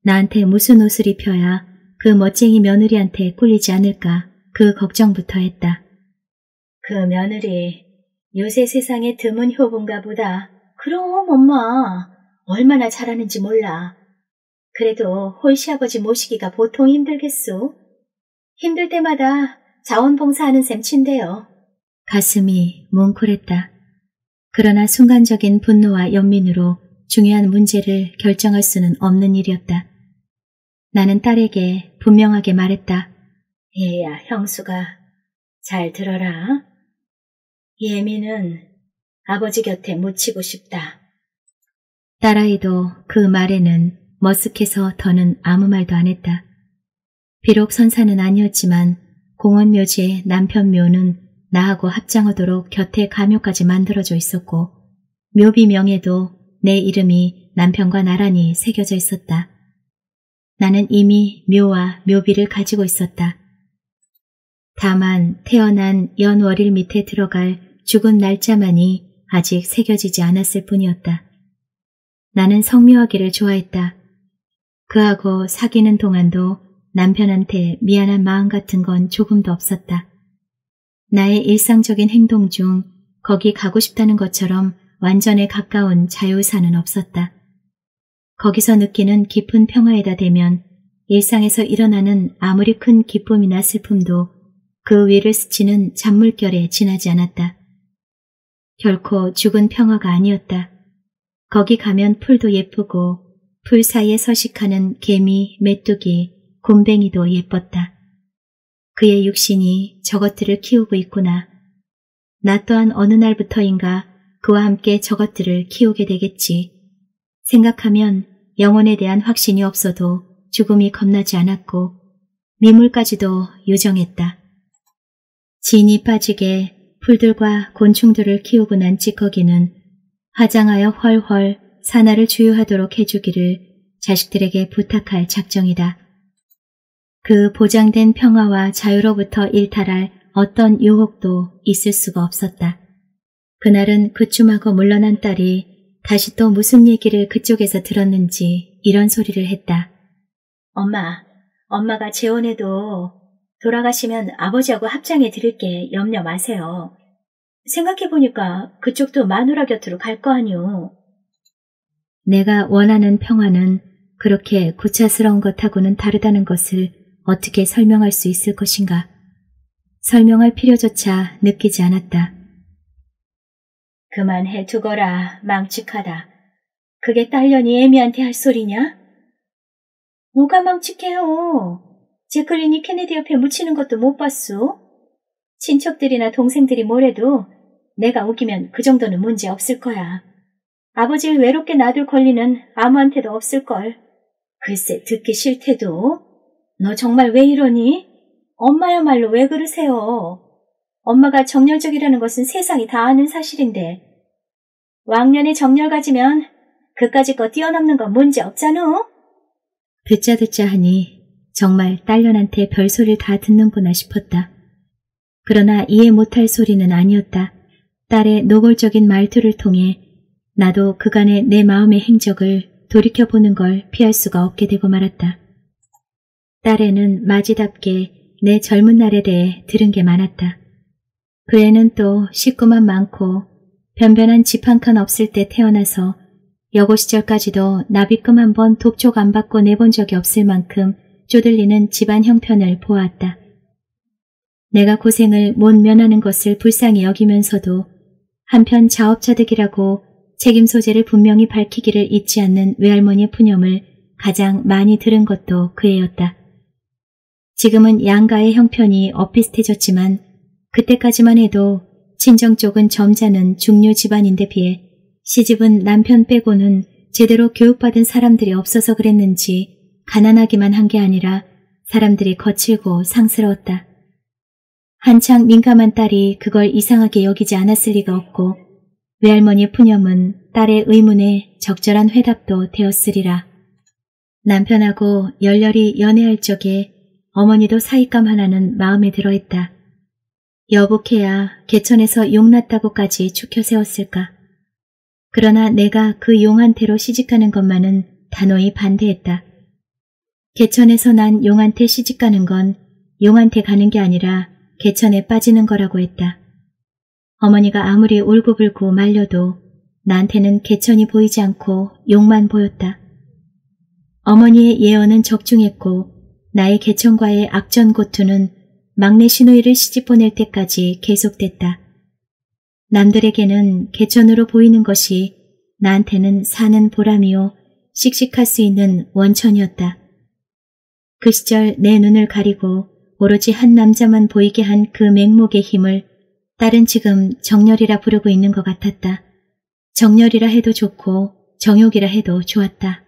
[SPEAKER 1] 나한테 무슨 옷을 입혀야 그 멋쟁이 며느리한테 꿀리지 않을까 그 걱정부터 했다. 그 며느리 요새 세상에 드문 효부인가 보다. 그럼 엄마 얼마나 잘하는지 몰라. 그래도 홀시아버지 모시기가 보통 힘들겠소. 힘들 때마다 자원봉사하는 셈 친대요. 가슴이 뭉클했다. 그러나 순간적인 분노와 연민으로 중요한 문제를 결정할 수는 없는 일이었다. 나는 딸에게 분명하게 말했다. 얘야, 형수가 잘 들어라. 예미는 아버지 곁에 묻히고 싶다. 딸아이도 그 말에는 머쓱해서 더는 아무 말도 안 했다. 비록 선사는 아니었지만 공원 묘지의 남편 묘는 나하고 합장하도록 곁에 가묘까지 만들어져 있었고 묘비 명에도 내 이름이 남편과 나란히 새겨져 있었다. 나는 이미 묘와 묘비를 가지고 있었다. 다만 태어난 연월일 밑에 들어갈 죽은 날짜만이 아직 새겨지지 않았을 뿐이었다. 나는 성묘하기를 좋아했다. 그하고 사귀는 동안도 남편한테 미안한 마음 같은 건 조금도 없었다. 나의 일상적인 행동 중 거기 가고 싶다는 것처럼 완전에 가까운 자유사는 없었다. 거기서 느끼는 깊은 평화에다 대면 일상에서 일어나는 아무리 큰 기쁨이나 슬픔도 그 위를 스치는 잔물결에 지나지 않았다. 결코 죽은 평화가 아니었다. 거기 가면 풀도 예쁘고 풀 사이에 서식하는 개미, 메뚜기, 곰뱅이도 예뻤다. 그의 육신이 저것들을 키우고 있구나. 나 또한 어느 날부터인가 그와 함께 저것들을 키우게 되겠지. 생각하면 영혼에 대한 확신이 없어도 죽음이 겁나지 않았고 미물까지도 유정했다. 진이 빠지게 풀들과 곤충들을 키우고 난 찌꺼기는 화장하여 훨훨 산하를 주유하도록 해주기를 자식들에게 부탁할 작정이다. 그 보장된 평화와 자유로부터 일탈할 어떤 유혹도 있을 수가 없었다. 그날은 그춤하고 물러난 딸이 다시 또 무슨 얘기를 그쪽에서 들었는지 이런 소리를 했다.
[SPEAKER 2] 엄마, 엄마가 재혼해도 돌아가시면 아버지하고 합장해 드릴게 염려 마세요. 생각해보니까 그쪽도 마누라 곁으로 갈 거 아니오.
[SPEAKER 1] 내가 원하는 평화는 그렇게 구차스러운 것하고는 다르다는 것을 어떻게 설명할 수 있을 것인가. 설명할 필요조차 느끼지 않았다.
[SPEAKER 2] 그만해 두거라 망측하다. 그게 딸년이 애미한테 할 소리냐? 뭐가 망측해요. 제클린이 케네디 옆에 묻히는 것도 못 봤소. 친척들이나 동생들이 뭐래도 내가 웃기면 그 정도는 문제 없을 거야. 아버지를 외롭게 놔둘 권리는 아무한테도 없을걸. 글쎄 듣기 싫대도. 너 정말 왜 이러니? 엄마야말로 왜 그러세요? 엄마가 정열적이라는 것은 세상이 다 아는 사실인데. 왕년에 정열 가지면 그까짓 거 뛰어넘는 건 문제 없잖아.
[SPEAKER 1] 듣자 듣자 하니 정말 딸년한테 별소리를 다 듣는구나 싶었다. 그러나 이해 못할 소리는 아니었다. 딸의 노골적인 말투를 통해 나도 그간의 내 마음의 행적을 돌이켜보는 걸 피할 수가 없게 되고 말았다. 딸에는 마지답게 내 젊은 날에 대해 들은 게 많았다. 그 애는 또 식구만 많고 변변한 집 한 칸 없을 때 태어나서 여고 시절까지도 나비금 한 번 독촉 안 받고 내본 적이 없을 만큼 쪼들리는 집안 형편을 보았다. 내가 고생을 못 면하는 것을 불쌍히 여기면서도 한편 자업자득이라고 책임 소재를 분명히 밝히기를 잊지 않는 외할머니의 푸념을 가장 많이 들은 것도 그 애였다. 지금은 양가의 형편이 엇비슷해졌지만 그때까지만 해도 친정 쪽은 점잖은 중류 집안인데 비해 시집은 남편 빼고는 제대로 교육받은 사람들이 없어서 그랬는지 가난하기만 한 게 아니라 사람들이 거칠고 상스러웠다. 한창 민감한 딸이 그걸 이상하게 여기지 않았을 리가 없고 외할머니 푸념은 딸의 의문에 적절한 회답도 되었으리라. 남편하고 열렬히 연애할 적에 어머니도 사익감 하나는 마음에 들어했다. 여복해야 개천에서 용났다고까지 추켜 세웠을까. 그러나 내가 그 용한테로 시집가는 것만은 단호히 반대했다. 개천에서 난 용한테 시집가는 건 용한테 가는 게 아니라 개천에 빠지는 거라고 했다. 어머니가 아무리 울고불고 말려도 나한테는 개천이 보이지 않고 용만 보였다. 어머니의 예언은 적중했고 나의 개천과의 악전 고투는 막내 신우이를 시집 보낼 때까지 계속됐다. 남들에게는 개천으로 보이는 것이 나한테는 사는 보람이요 씩씩할 수 있는 원천이었다. 그 시절 내 눈을 가리고 오로지 한 남자만 보이게 한 그 맹목의 힘을 딸은 지금 정열이라 부르고 있는 것 같았다. 정열이라 해도 좋고 정욕이라 해도 좋았다.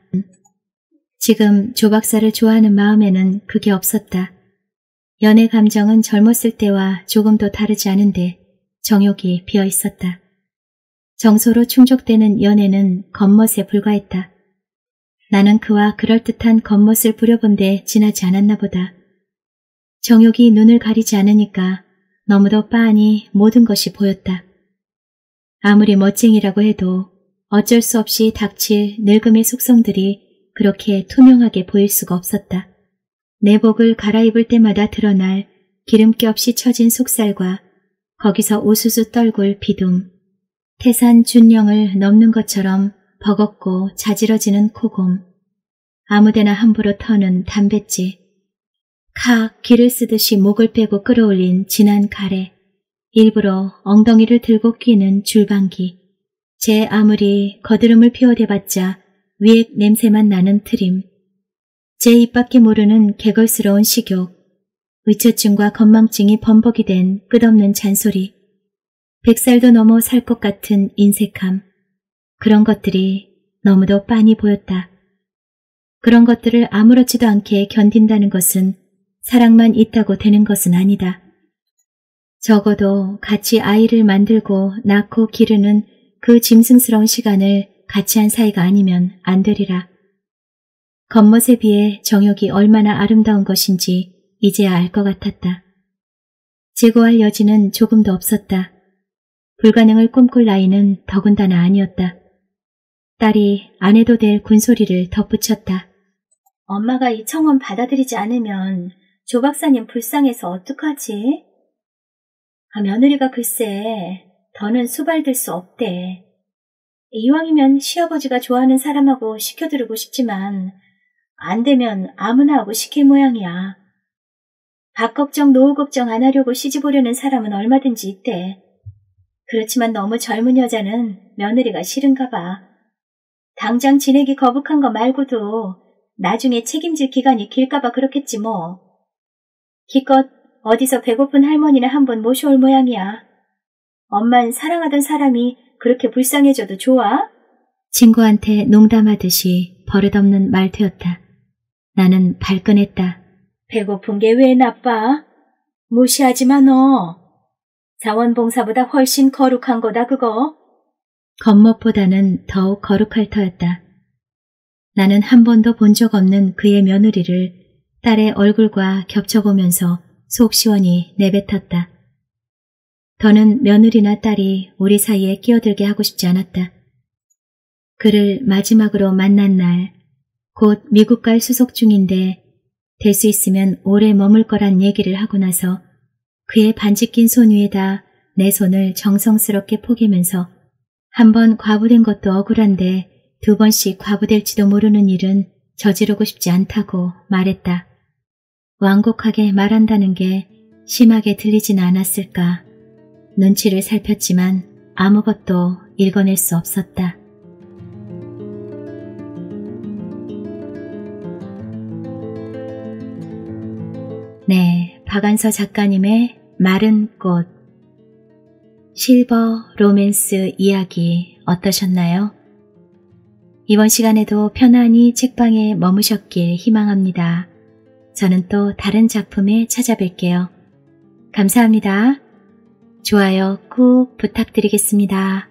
[SPEAKER 1] 지금 조 박사를 좋아하는 마음에는 그게 없었다. 연애 감정은 젊었을 때와 조금도 다르지 않은데 정욕이 비어 있었다. 정서로 충족되는 연애는 겉멋에 불과했다. 나는 그와 그럴듯한 겉멋을 부려본 데 지나지 않았나 보다. 정욕이 눈을 가리지 않으니까 너무도 빤히 모든 것이 보였다. 아무리 멋쟁이라고 해도 어쩔 수 없이 닥칠 늙음의 속성들이 그렇게 투명하게 보일 수가 없었다. 내복을 갈아입을 때마다 드러날 기름기 없이 처진 속살과 거기서 우수수 떨굴 비둠, 태산 준령을 넘는 것처럼 버겁고 자지러지는 코곰, 아무데나 함부로 터는 담뱃재, 카 기를 쓰듯이 목을 빼고 끌어올린 진한 가래, 일부러 엉덩이를 들고 끼는 줄방기, 제 아무리 거드름을 피워대봤자 위액 냄새만 나는 트림, 제 입밖에 모르는 개걸스러운 식욕, 의처증과 건망증이 범벅이 된 끝없는 잔소리, 백살도 넘어 살 것 같은 인색함, 그런 것들이 너무도 빤히 보였다. 그런 것들을 아무렇지도 않게 견딘다는 것은 사랑만 있다고 되는 것은 아니다. 적어도 같이 아이를 만들고 낳고 기르는 그 짐승스러운 시간을 같이 한 사이가 아니면 안 되리라. 겉멋에 비해 정욕이 얼마나 아름다운 것인지 이제야 알 것 같았다. 제거할 여지는 조금도 없었다. 불가능을 꿈꿀 나이는 더군다나 아니었다. 딸이 안 해도 될 군소리를 덧붙였다. 엄마가 이 청원 받아들이지 않으면 조 박사님 불쌍해서 어떡하지? 아, 며느리가 글쎄 더는 수발될 수 없대. 이왕이면 시아버지가 좋아하는 사람하고 시켜드리고 싶지만 안 되면 아무나 하고 시킬 모양이야. 밥 걱정, 노후 걱정 안 하려고 시집 오려는 사람은 얼마든지 있대. 그렇지만 너무 젊은 여자는 며느리가 싫은가 봐. 당장 지내기 거북한 거 말고도 나중에 책임질 기간이 길까 봐 그렇겠지 뭐. 기껏 어디서 배고픈 할머니나 한번 모셔올 모양이야. 엄만 사랑하던 사람이 그렇게 불쌍해져도 좋아? 친구한테 농담하듯이 버릇없는 말투였다. 나는 발끈했다. 배고픈 게 왜 나빠? 무시하지 마 너. 자원봉사보다 훨씬 거룩한 거다 그거. 겉멋보다는 더욱 거룩할 터였다. 나는 한 번도 본 적 없는 그의 며느리를 딸의 얼굴과 겹쳐보면서 속 시원히 내뱉었다. 더는 며느리나 딸이 우리 사이에 끼어들게 하고 싶지 않았다. 그를 마지막으로 만난 날, 곧 미국 갈 수속 중인데 될 수 있으면 오래 머물 거란 얘기를 하고 나서 그의 반지 낀 손 위에다 내 손을 정성스럽게 포개면서 한 번 과부된 것도 억울한데 두 번씩 과부될지도 모르는 일은 저지르고 싶지 않다고 말했다. 완곡하게 말한다는 게 심하게 들리진 않았을까. 눈치를 살폈지만 아무것도 읽어낼 수 없었다. 네, 박안서 작가님의 마른 꽃 실버 로맨스 이야기 어떠셨나요? 이번 시간에도 편안히 책방에 머무셨길 희망합니다. 저는 또 다른 작품에 찾아뵐게요. 감사합니다. 좋아요 꾹 부탁드리겠습니다.